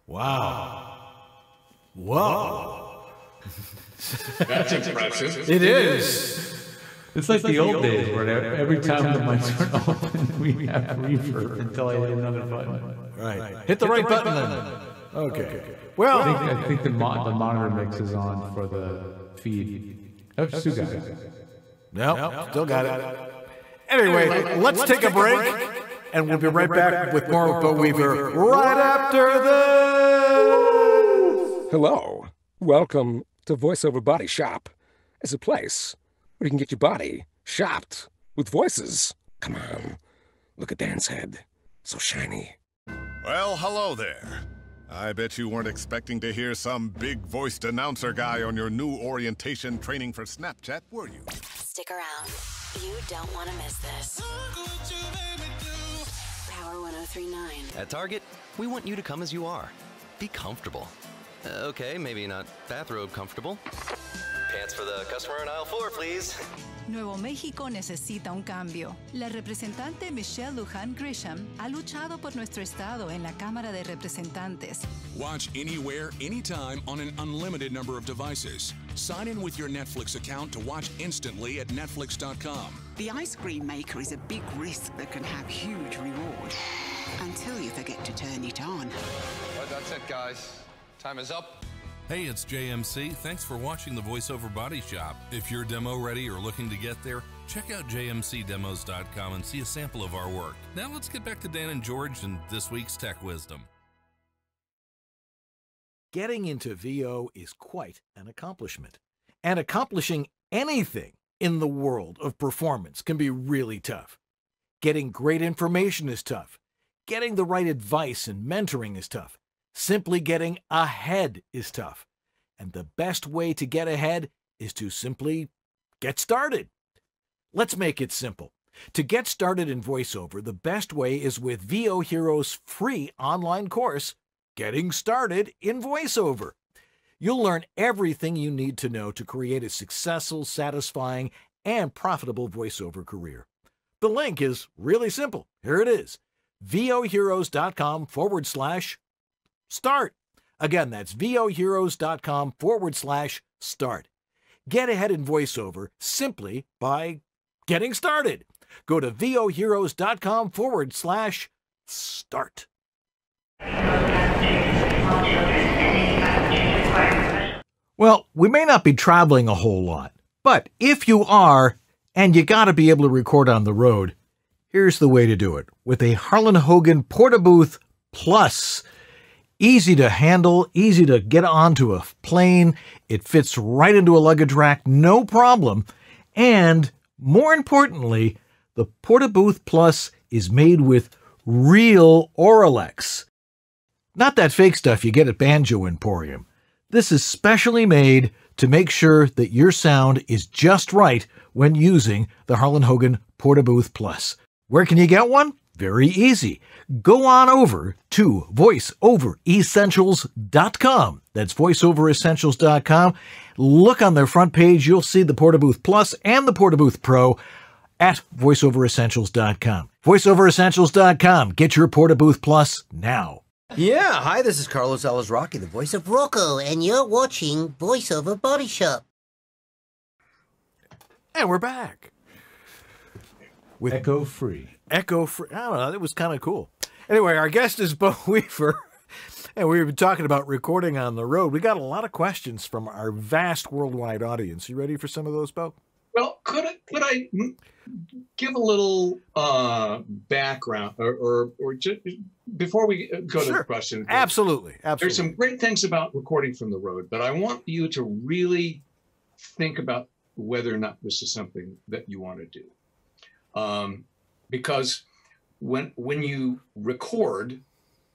Wow. Whoa. That's impressive. It is. It's like, it's the, like old the old days where every, every time, time the mics are open, we have reverb until I hit another button. Right. right. Hit the Hit right, the right button, button then. Okay. okay. Well, I think, I think the, mo the monitor mix is on for the feed. Oh, Stu got it. Nope, nope, still got it. Anyway, anyway let's, let's take, take a break, break and we'll be right back with more of Beau Weaver right after this. Hello. Welcome to VoiceOver Body Shop. It's a place where you can get your body shopped with voices. Come on. Look at Dan's head. So shiny. Well, hello there. I bet you weren't expecting to hear some big voiced announcer guy on your new orientation training for Snapchat, were you? Stick around. You don't want to miss this. Power 1039. At Target, we want you to come as you are. Be comfortable. Uh, okay, maybe not bathrobe comfortable. Pants for the customer in aisle four, please. Nuevo México necesita un cambio. La representante Michelle Lujan Grisham ha luchado por nuestro estado en la Cámara de Representantes. Watch anywhere, anytime on an unlimited number of devices. Sign in with your Netflix account to watch instantly at Netflix.com. The ice cream maker is a big risk that can have huge reward until you forget to turn it on. Well, that's it, guys. Time is up. Hey, it's JMC. Thanks for watching the VoiceOver Body Shop. If you're demo ready or looking to get there, check out jmcdemos.com and see a sample of our work. Now let's get back to Dan and George and this week's tech wisdom. Getting into VO is quite an accomplishment. And accomplishing anything in the world of performance can be really tough. Getting great information is tough. Getting the right advice and mentoring is tough. Simply getting ahead is tough. And the best way to get ahead is to simply get started. Let's make it simple. To get started in voiceover, the best way is with VO Hero's free online course, Getting Started in VoiceOver. You'll learn everything you need to know to create a successful, satisfying, and profitable voiceover career. The link is really simple. Here it is voheroes.com forward slash start. Again, that's voheroes.com forward slash start. Get ahead in voiceover simply by getting started. Go to voheroes.com forward slash start. Well, we may not be traveling a whole lot, but if you are, and you got to be able to record on the road, here's the way to do it with a Harlan Hogan Portabooth Plus. Easy to handle, easy to get onto a plane. It fits right into a luggage rack, no problem. And more importantly, the Portabooth Plus is made with real Auralex. Not that fake stuff you get at Banjo Emporium. This is specially made to make sure that your sound is just right when using the Harlan Hogan Portabooth Plus. Where can you get one? Very easy. Go on over to voiceoveressentials.com. That's voiceoveressentials.com. Look on their front page. You'll see the Portabooth Plus and the Portabooth Pro at voiceoveressentials.com. Voiceoveressentials.com. Get your Portabooth Plus now. Yeah, hi, this is Carlos Alazraki, the voice of Rocco, and you're watching VoiceOver Body Shop. And we're back. With Echo Free. Echo Free. I don't know. It was kind of cool. Anyway, our guest is Beau Weaver, and we've been talking about recording on the road. We got a lot of questions from our vast worldwide audience. You ready for some of those, Beau? Well, could I, could I give a little uh, background, or, or, or just before we go sure. to the question? Absolutely, absolutely. There's some great things about recording from the road, but I want you to really think about whether or not this is something that you want to do, um, because when when you record,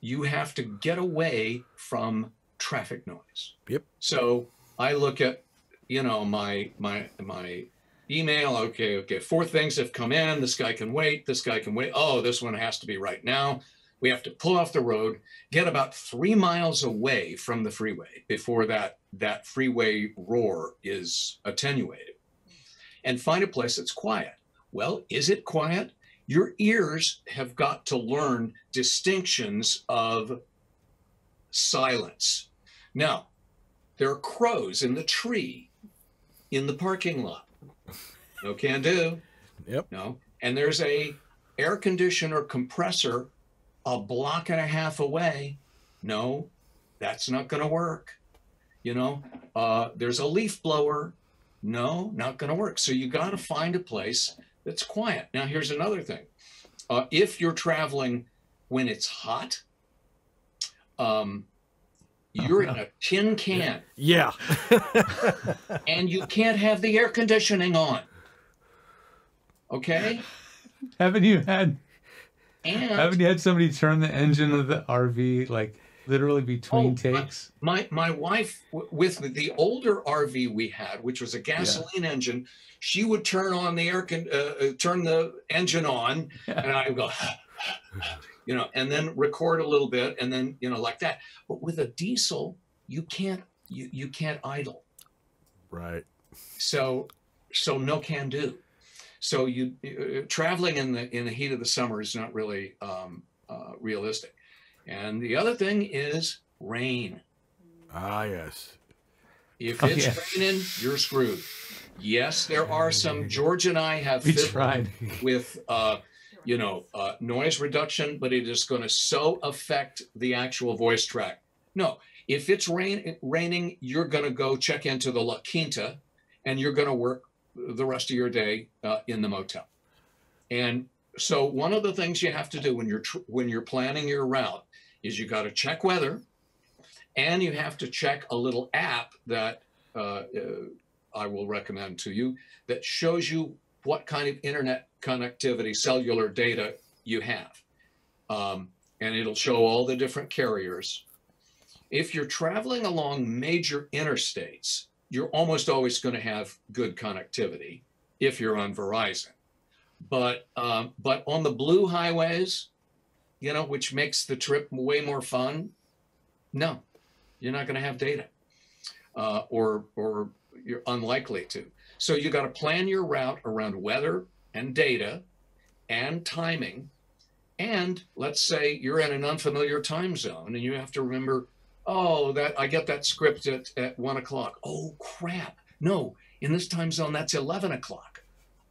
you have to get away from traffic noise. Yep. So I look at, you know, my my my email. Okay, okay. Four things have come in. This guy can wait. This guy can wait. Oh, this one has to be right now. We have to pull off the road, get about three miles away from the freeway before that that freeway roar is attenuated, and find a place that's quiet. Well, is it quiet? Your ears have got to learn distinctions of silence. Now, there are crows in the tree in the parking lot no can do. Yep. No. And there's a air conditioner compressor a block and a half away. No, that's not going to work. You know, uh, there's a leaf blower. No, not going to work. So you got to find a place that's quiet. Now, here's another thing. Uh, if you're traveling when it's hot, um, you're in a tin can. Yeah. and you can't have the air conditioning on. Okay. Haven't you had? And haven't you had somebody turn the engine of the RV like literally between oh, takes? My my wife with me, the older RV we had, which was a gasoline yeah. engine, she would turn on the air con, uh, uh turn the engine on, yeah. and I would go. you know, and then record a little bit, and then you know, like that. But with a diesel, you can't you you can't idle. Right. So so no can do. So you uh, traveling in the in the heat of the summer is not really um, uh, realistic. And the other thing is rain. Ah, yes. If oh, it's yes. raining, you're screwed. Yes, there are some. George and I have tried with uh, you know uh, noise reduction, but it is going to so affect the actual voice track. No, if it's rain raining, you're going to go check into the La Quinta, and you're going to work the rest of your day uh, in the motel. And so one of the things you have to do when you're tr- when you're planning your route is you got to check weather, and you have to check a little app that uh, uh, I will recommend to you that shows you what kind of internet connectivity, cellular data you have, um, and it'll show all the different carriers. If you're traveling along major interstates, you're almost always going to have good connectivity if you're on Verizon. But um, but on the blue highways, you know, which makes the trip way more fun, no, you're not going to have data, uh, or or you're unlikely to. So you got to plan your route around weather and data, and timing, and let's say you're in an unfamiliar time zone and you have to remember oh, that I get that script at, at one o'clock. Oh, crap. No, in this time zone, that's 11 o'clock.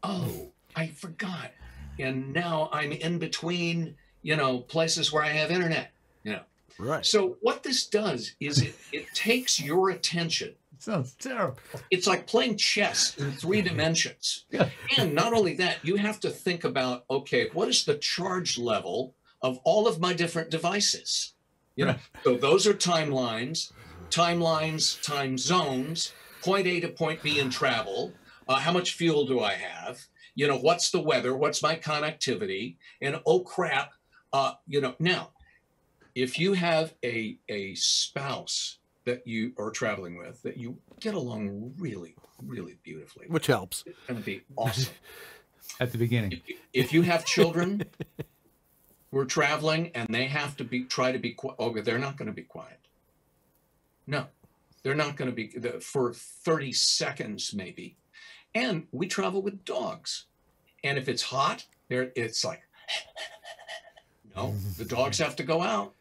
Oh, I forgot. And now I'm in between, you know, places where I have internet, you know. Right. So what this does is it, it takes your attention. It sounds terrible. It's like playing chess in three dimensions. Yeah. and not only that, you have to think about, okay, what is the charge level of all of my different devices? You know, so those are timelines, timelines, time zones, point A to point B in travel. Uh, how much fuel do I have? You know, what's the weather? What's my connectivity? And oh crap, uh, you know, now, if you have a a spouse that you are traveling with that you get along really, really beautifully, which helps, it's going to be awesome at the beginning. If, if you have children, we're traveling and they have to be try to be quiet. Oh, they're not going to be quiet. No, they're not going to be for 30 seconds maybe. And we travel with dogs. And if it's hot, there it's like no, the dogs have to go out.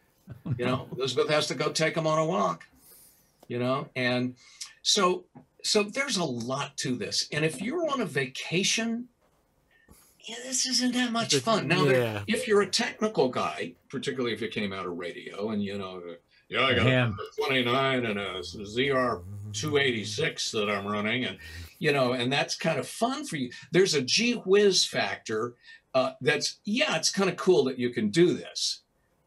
You know, Elizabeth has to go take them on a walk. You know, and so so there's a lot to this. And if you're on a vacation, yeah, this isn't that much fun. Now, Yeah. if you're a technical guy, particularly if you came out of radio and you know, yeah, I got a 29 and a ZR 286 that I'm running, and you know, and that's kind of fun for you. There's a gee whiz factor uh, that's yeah, it's kind of cool that you can do this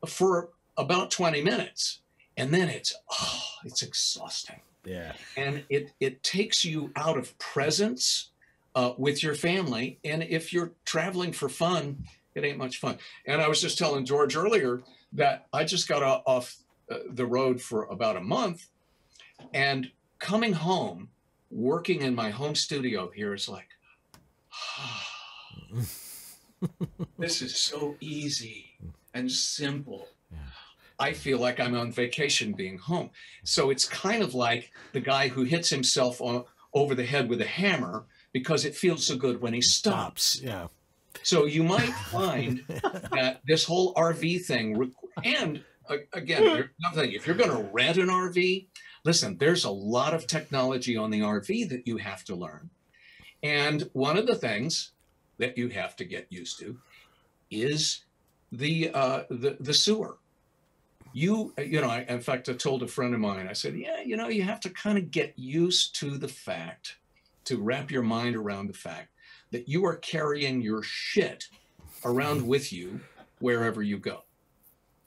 for about 20 minutes, and then it's oh, it's exhausting Yeah. and it it takes you out of presence uh, with your family. And if you're traveling for fun, it ain't much fun. And I was just telling George earlier that I just got off uh, the road for about a month, and coming home, working in my home studio here is like, this is so easy and simple. I feel like I'm on vacation being home. So it's kind of like the guy who hits himself on, over the head with a hammer because it feels so good when he stops. Yeah. So you might find that this whole RV thing, and uh, again, nothing. If you're going to rent an RV, listen, there's a lot of technology on the RV that you have to learn. And one of the things that you have to get used to is the uh, the, the sewer. You you know, I, in fact, I told a friend of mine. I said, yeah, you know, you have to kind of get used to the fact, to wrap your mind around the fact that you are carrying your shit around with you wherever you go.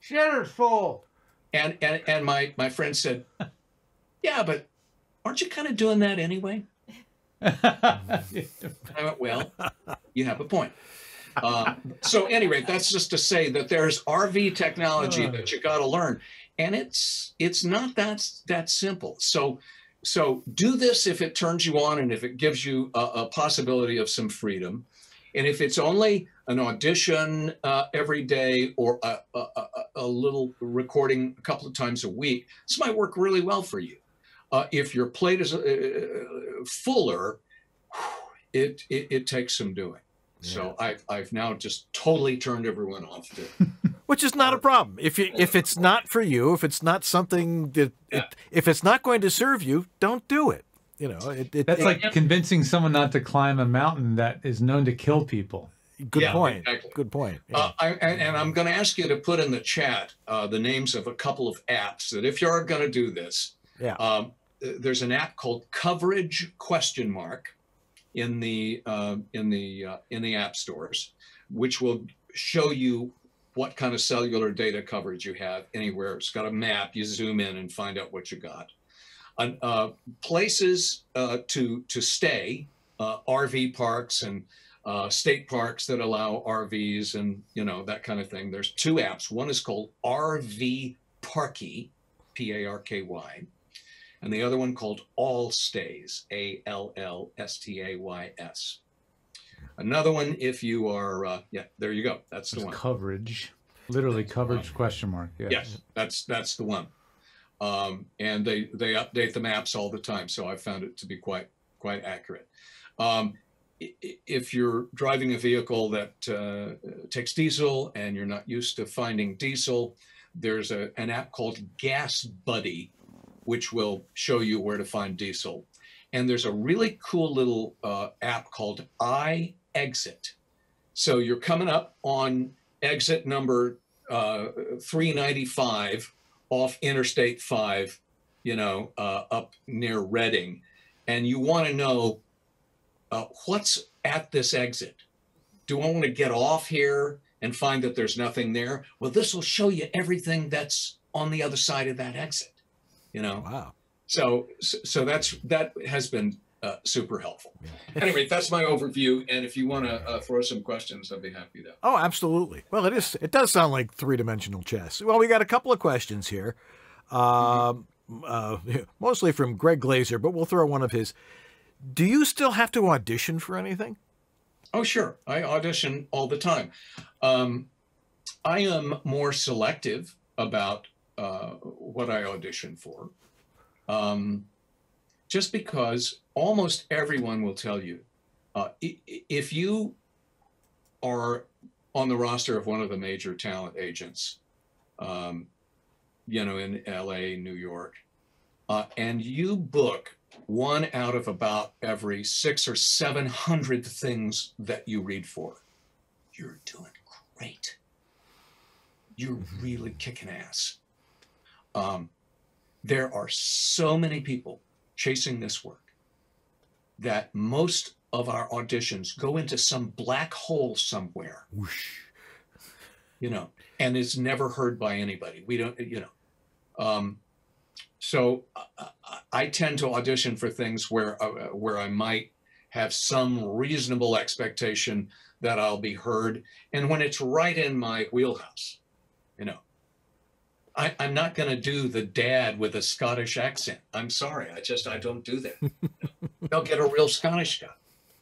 Shitter's full. And and and my my friend said, yeah, but aren't you kind of doing that anyway? Well, you have a point. Uh, so, at any rate, that's just to say that there's RV technology that you got to learn, and it's it's not that that simple. So, so do this if it turns you on and if it gives you a, a possibility of some freedom, and if it's only an audition uh, every day or a, a, a, a little recording a couple of times a week, this might work really well for you. Uh, if your plate is uh, fuller, it, it it takes some doing. So I've I've now just totally turned everyone off to Which is not a problem. If you if it's not for you, if it's not something that it, if it's not going to serve you, don't do it. You know, it, it, That's it- like convincing someone not to climb a mountain that is known to kill people. good Yeah, point. exactly. Good point. Uh, I, and, and I'm going to ask you to put in the chat uh, the names of a couple of apps that if you're going to do this, Yeah. um, th- there's an app called Coverage question mark in the uh, in the uh, in the app stores, which will show you what kind of cellular data coverage you have anywhere. It's got a map. You zoom in and find out what you got. Uh, uh, places uh, to to stay, uh, RV parks and uh, state parks that allow RVs and you know that kind of thing. There's two apps. One is called RV Parky, P-A-R-K-Y, and the other one called All Stays, A-L-L-S-T-A-Y-S. Another one, if you are, uh, yeah, there you go. That's the one. coverage. Literally coverage question mark. Yes. Yes, that's that's the one. Um, and they they update the maps all the time, so I found it to be quite quite accurate. Um, if you're driving a vehicle that uh, takes diesel and you're not used to finding diesel, there's a, an app called Gas Buddy, which will show you where to find diesel. And there's a really cool little uh, app called iExit. So you're coming up on exit number uh, 395 off Interstate 5, you know, uh, up near Redding, and you want to know uh, what's at this exit. Do I want to get off here and find that there's nothing there? Well, this will show you everything that's on the other side of that exit. You know. Wow. So, so that's that has been uh, super helpful. Anyway, that's my overview, and if you want to uh, throw some questions, I'd be happy to. Oh, absolutely. Well, it is. It does sound like three dimensional chess. Well, we got a couple of questions here, um, uh, mostly from Greg Glazer, but we'll throw one of his. Do you still have to audition for anything? Oh, sure. I audition all the time. Um, I am more selective about uh, what I audition for, um, just because almost everyone will tell you uh, if you are on the roster of one of the major talent agents, um, you know, in LA, New York, uh, and you book one out of about every six or seven hundred things that you read for, you're doing great. You're Mm-hmm. really kicking ass. Um, there are so many people chasing this work that most of our auditions go into some black hole somewhere. You know, and is never heard by anybody. We don't, you know. Um, so I, I tend to audition for things where uh, where I might have some reasonable expectation that I'll be heard, and when it's right in my wheelhouse, you know. I, I'm not going to do the dad with a Scottish accent. I'm sorry, I just I don't do that. They'll get a real Scottish guy.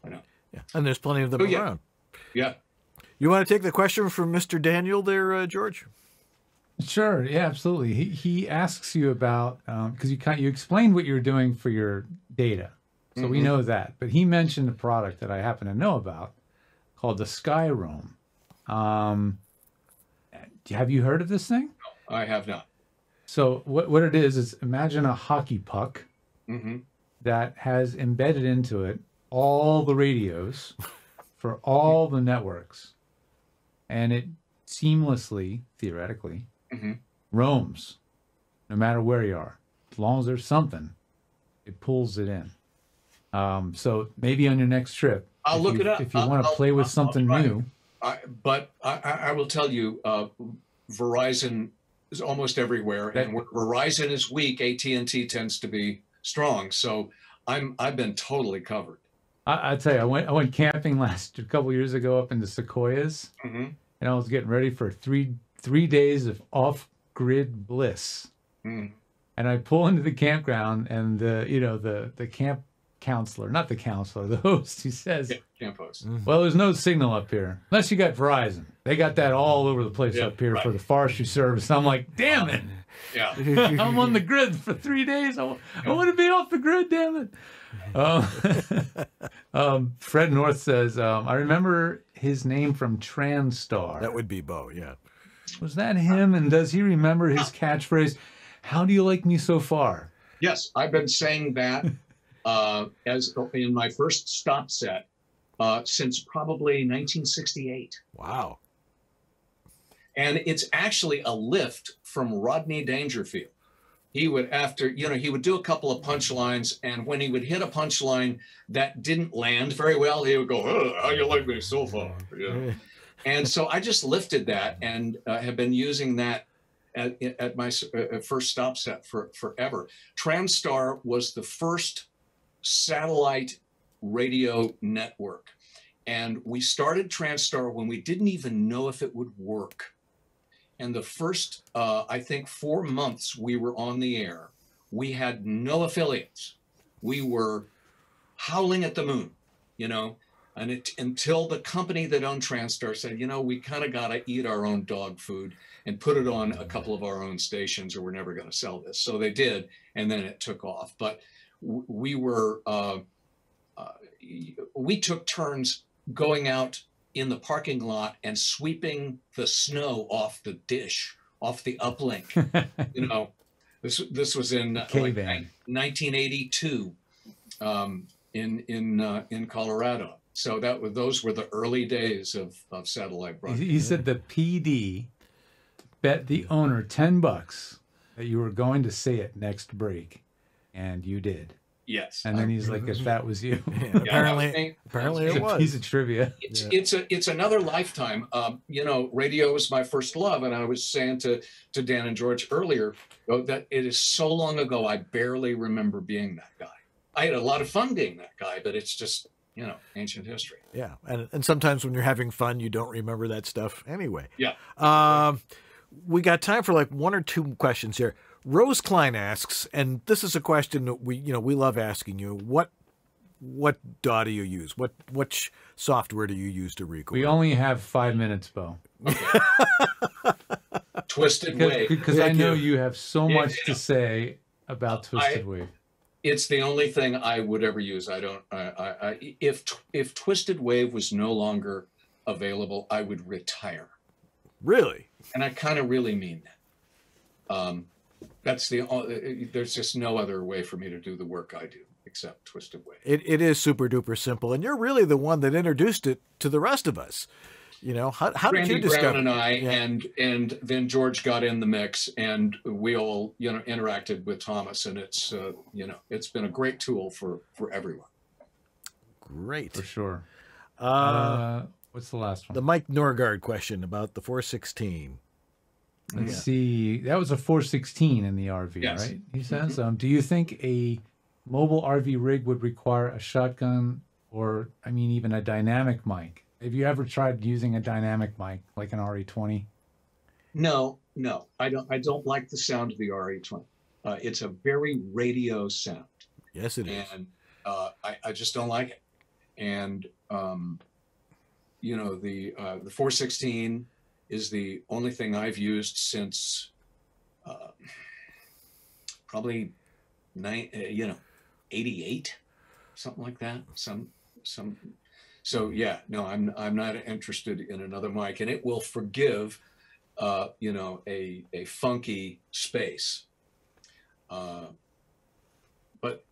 You know. Yeah. And there's plenty of them Oh, yeah. around. Yeah. You want to take the question from Mr. Daniel there, uh, George? Sure. Yeah, absolutely. He, he asks you about because you kind you explained what you're doing for your data, so we Mhm. know that. But he mentioned a product that I happen to know about called the Skyroam. Um, have you heard of this thing? I have not. So what what it is is imagine a hockey puck hmm that has embedded into it all the radios for all the networks, and it seamlessly, theoretically, hmm roams no matter where you are. As long as there's something, it pulls it in. Um, so maybe on your next trip, I'll look you- it up. If you I'll- want to I'll- play with I'll- something new, I, but I, I I will tell you, uh, Verizon is almost everywhere, and where Verizon is weak, AT and T tends to be strong. So I'm I've been totally covered. I, I tell you, I went I went camping last a couple years ago up in the Sequoias, Mhm. and I was getting ready for three three days of off grid bliss. Mm. And I pull into the campground, and the you know the the camp counselor, not the counselor, the host, he says, yeah, Camp host. Well, there's no signal up here unless you got Verizon. They got that all over the place Yeah, up here for the forestry service. I'm like, damn it. Yeah. I'm on the grid for three days. I, wa- I want to be off the grid, damn it. Um, um, Fred North says, um, I remember his name from Transtar. That would be Beau, yeah. Was that him? And does he remember his catchphrase, How do you like me so far? Yes, I've been saying that uh, as in my first stop set uh, since probably 1968. Wow. And it's actually a lift from Rodney Dangerfield. He would, after, you know, he would do a couple of punchlines, and when he would hit a punchline that didn't land very well, he would go, oh, How you like me so far? Know? and so I just lifted that and uh, have been using that at, at my uh, first stop set for forever. Transtar was the first satellite radio network. And we started Transtar when we didn't even know if it would work. And the first, uh, I think, four months we were on the air, we had no affiliates. We were howling at the moon, you know, and it, until the company that owned Transtar said, you know, we kind of got to eat our own dog food and put it on a couple of our own stations or we're never going to sell this. So they did, and then it took off. But we were, uh, uh, we took turns going out in the parking lot and sweeping the snow off the dish, off the uplink. you know, this this was in uh, like 1982 um, in in uh, in Colorado. So that was those were the early days of of satellite He, broadcasting. he said the PD bet the owner 10 bucks that you were going to say it next break. And you did. Yes. And then he's like, if that was you. apparently- Yeah, apparently It's it a was. piece of trivia. it's it's a it's another lifetime. Um, you know, radio was my first love, and I was saying to to Dan and George earlier oh, that it is so long ago. I barely remember being that guy. I had a lot of fun being that guy, but it's just you know ancient history. Yeah, and and sometimes when you're having fun, you don't remember that stuff anyway. Yeah. Um, we got time for like one or two questions here. Rose Klein asks, and this is a question that we you know we love asking you. What what DAW do you use? What which software do you use to record? We only have five minutes, Beau. Twisted Because, Wave. because I know you have so Yeah, much yeah. to say about Twisted I- Wave. It's the only thing I would ever use. I don't. I, I, I if if Twisted Wave was no longer available, I would retire. Really? And I kind of really mean that. Um, that's the. o- There's just no other way for me to do the work I do except Twisted Wave. It it is super duper simple, and you're really the one that introduced it to the rest of us. You know how how did you discover? Brown and I, Yeah. and and then George got in the mix, and we all you know interacted with Thomas, and it's uh, you know it's been a great tool for for everyone. Great. For sure. Uh, Uh, what's the last one? the Mike Norgard question about the 416. Let's Yeah. see. That was a 416 in the RV, Yes. right? He says. Um, do you think a mobile RV rig would require a shotgun or, I mean, even a dynamic mic? Have you ever tried using a dynamic mic like an RE20? No, no, I don't. I don't like the sound of the RE20. Uh, it's a very radio sound. Yes, it is. and uh, I, I just don't like it. And um, you know, the uh, the 416 is the only thing I've used since uh, probably nine, uh, you know, 88, something like that. Some some. So yeah, no, I'm I'm not interested in another mic, and it will forgive, uh, you know, a a funky space. Uh, but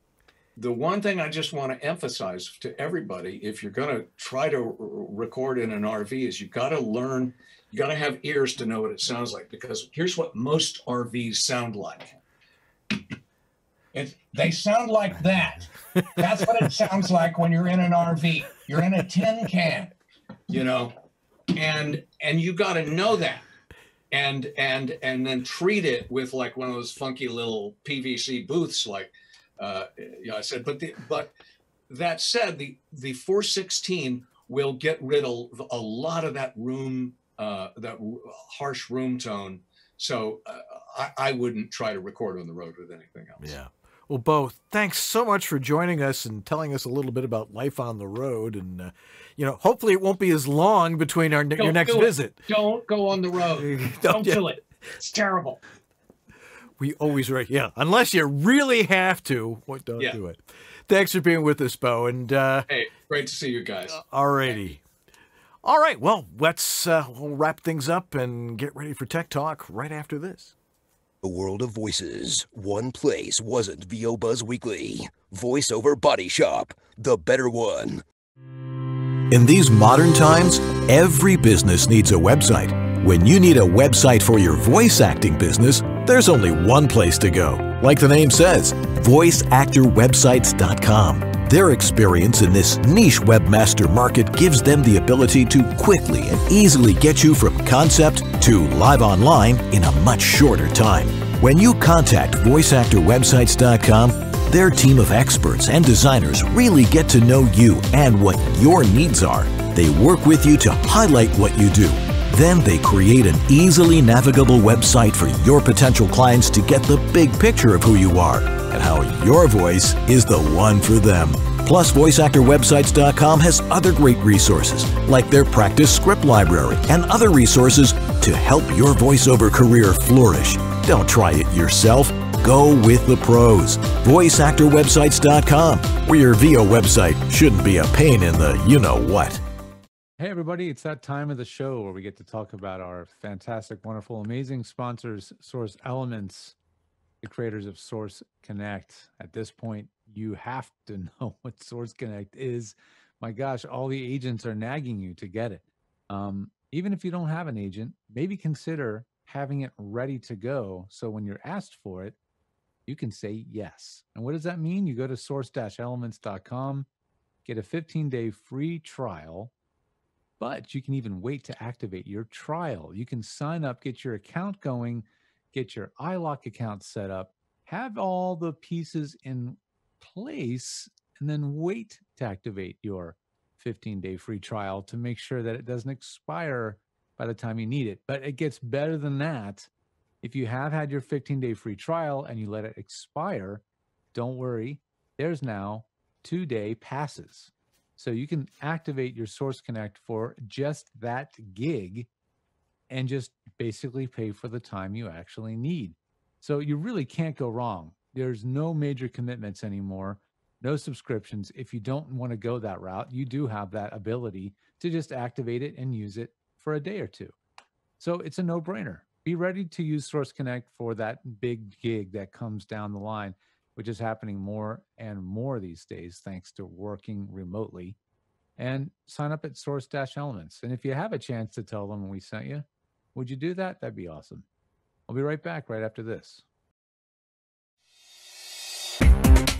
the one thing I just want to emphasize to everybody, if you're going to try to record in an RV, is you've got to learn, you got to have ears to know what it sounds like. Because here's what most RVs sound like. It, they sound like that. That's what it sounds like when you're in an RV. You're in a tin can, you know, and and you got to know that and and and then treat it with like one of those funky little PVC booths, like uh, yeah, I said. But the but that said, the the 416 will get rid of a lot of that room, uh, that r- harsh room tone. So uh, I, I wouldn't try to record on the road with anything else. Yeah. Well, Beau, thanks so much for joining us and telling us a little bit about life on the road. And, uh, you know, hopefully it won't be as long between our your Don't next do it. visit. Don't go on the road. Don't yeah. do it. It's terrible. We always right. Yeah. Unless you really have to, what don't Yeah. do it. Thanks for being with us, Beau. And, uh, Hey, great to see you guys. alrighty. All right. Well, let's uh, we'll wrap things up and get ready for Tech Talk right after this. A world of voices. One place wasn't VO Buzz Weekly. Voiceover Body Shop. The better one. In these modern times, every business needs a website. When you need a website for your voice acting business, there's only one place to go. Like the name says, voiceactorwebsites.com. Their experience in this niche webmaster market gives them the ability to quickly and easily get you from concept to live online in a much shorter time. When you contact voiceactorwebsites.com, their team of experts and designers really get to know you and what your needs are. They work with you to highlight what you do. Then they create an easily navigable website for your potential clients to get the big picture of who you are and how your voice is the one for them. Plus, VoiceActorWebsites.com has other great resources, like their practice script library and other resources to help your voiceover career flourish. Don't try it yourself. Go with the pros. VoiceActorWebsites.com, where your VO website shouldn't be a pain in the you know what. Hey, everybody, it's that time of the show where we get to talk about our fantastic, wonderful, amazing sponsors, Source Elements, the creators of Source Connect. At this point, you have to know what Source Connect is. My gosh, all the agents are nagging you to get it. Um, even if you don't have an agent, maybe consider having it ready to go. So when you're asked for it, you can say yes. And what does that mean? You go to source elements.com, get a 15 day free trial but you can even wait to activate your trial. You can sign up, get your account going, get your iLok account set up, have all the pieces in place, and then wait to activate your 15 day free trial to make sure that it doesn't expire by the time you need it. But it gets better than that. If you have had your 15 day free trial and you let it expire, don't worry. There's now two day passes. So you can activate your Source Connect for just that gig and just basically pay for the time you actually need. So you really can't go wrong. There's no major commitments anymore, no subscriptions. If you don't want to go that route, you do have that ability to just activate it and use it for a day or two. So it's a no brainer. Be ready to use Source Connect for that big gig that comes down the line, which is happening more and more these days thanks to working remotely. And sign up at Source Dash Elements. And if you have a chance to tell them we sent you, would you do that? That'd be awesome. I'll be right back right after this.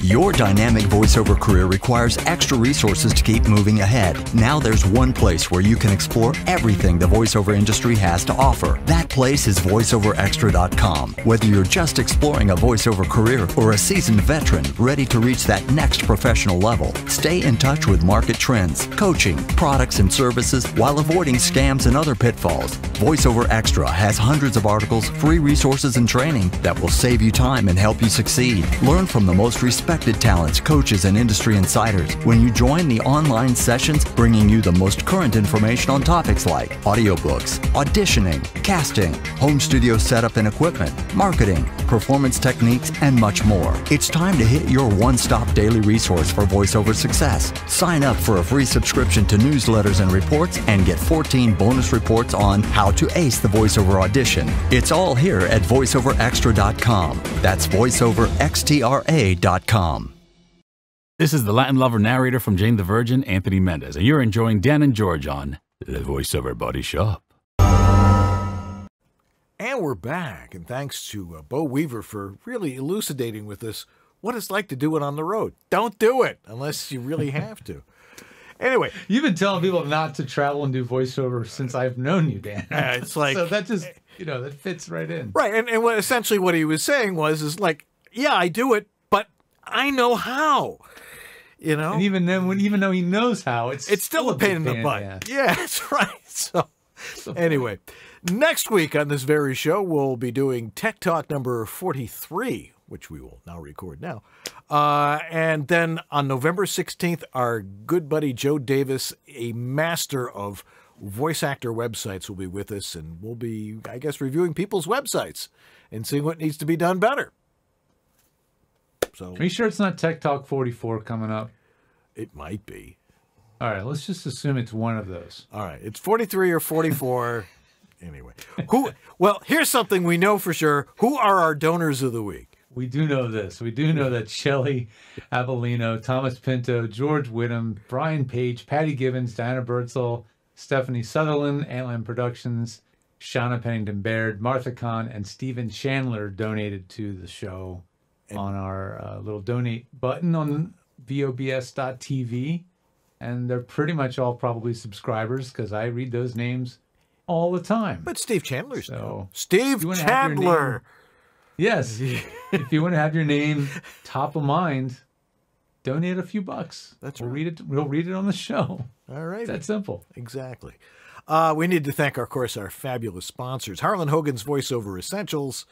Your dynamic voiceover career requires extra resources to keep moving ahead. Now there's one place where you can explore everything the voiceover industry has to offer. That place is voiceoverextra.com. Whether you're just exploring a voiceover career or a seasoned veteran ready to reach that next professional level, stay in touch with market trends, coaching, products, and services while avoiding scams and other pitfalls. VoiceOver Extra has hundreds of articles, free resources, and training that will save you time and help you succeed. Learn from the most respected talents, coaches, and industry insiders when you join the online sessions bringing you the most current information on topics like audiobooks, auditioning, casting, home studio setup and equipment, marketing, performance techniques, and much more. It's time to hit your one stop daily resource for voiceover success. Sign up for a free subscription to newsletters and reports and get 14 bonus reports on how to ace the voiceover audition. It's all here at voiceoverextra.com. That's voiceoverxtra.com. This is the Latin lover narrator from Jane the Virgin, Anthony Mendez, and you're enjoying Dan and George on The Voiceover Body Shop. And we're back, and thanks to uh, Beau Weaver for really elucidating with us what it's like to do it on the road. Don't do it unless you really have to. Anyway, you've been telling people not to travel and do voiceover since I've known you, Dan. Uh, it's like so that just you know that fits right in. Right, and, and what essentially what he was saying was is like, yeah, I do it, but I know how. You know, and even then, when even though he knows how, it's it's still, a pain in the butt. Yeah. yeah, that's right. So, anyway, next week on this very show, we'll be doing Tech Talk number forty-three, which we will now record now. Uh, and then on November 16th, our good buddy Joe Davis, a master of voice actor websites, will be with us, and we'll be, I guess, reviewing people's websites and seeing what needs to be done better. So, Are you sure it's not Tech Talk 44 coming up? It might be. All right, let's just assume it's one of those. All right, it's 43 or 44. anyway, who? Well, here's something we know for sure. Who are our donors of the week? We do know this. We do know that Shelley Avellino, Thomas Pinto, George Whittam, Brian Page, Patty Gibbons, Diana Birdsall, Stephanie Sutherland, Antland Productions, Shauna Pennington Baird, Martha Kahn, and Stephen Chandler donated to the show on our uh, little donate button on VOBS.tv. And they're pretty much all probably subscribers because I read those names all the time. But Steve Chandler's so. Steve you wanna have your Chandler. Yes. if you want to have your name top of mind, donate a few bucks. That's we'll read it. We'll read it on the show. All right. It's that simple. Exactly. Uh, we need to thank, of course, our fabulous sponsors Harlan Hogan's Voiceover Essentials,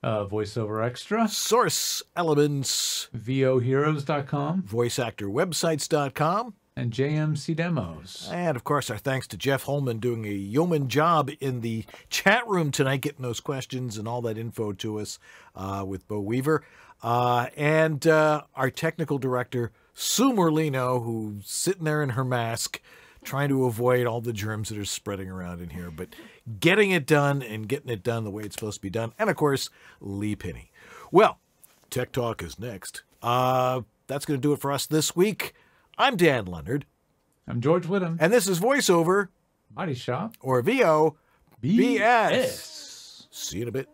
Uh, voiceover extra, Source Elements, VOHeroes.com, VoiceActorWebsites.com, and JMC Demos. And of course, our thanks to Jeff Holman doing a yeoman job in the chat room tonight, getting those questions and all that info to us uh, with Beau Weaver. Uh, and uh, our technical director, Sue Merlino, who's sitting there in her mask trying to avoid all the germs that are spreading around in here, but getting it done and getting it done the way it's supposed to be done. And of course, Lee Penny. Well, Tech Talk is next. Uh, that's going to do it for us this week. I'm Dan Lenard. I'm George Whittam. And this is VoiceOver Body Shop or VO BS. BS. See you in a bit.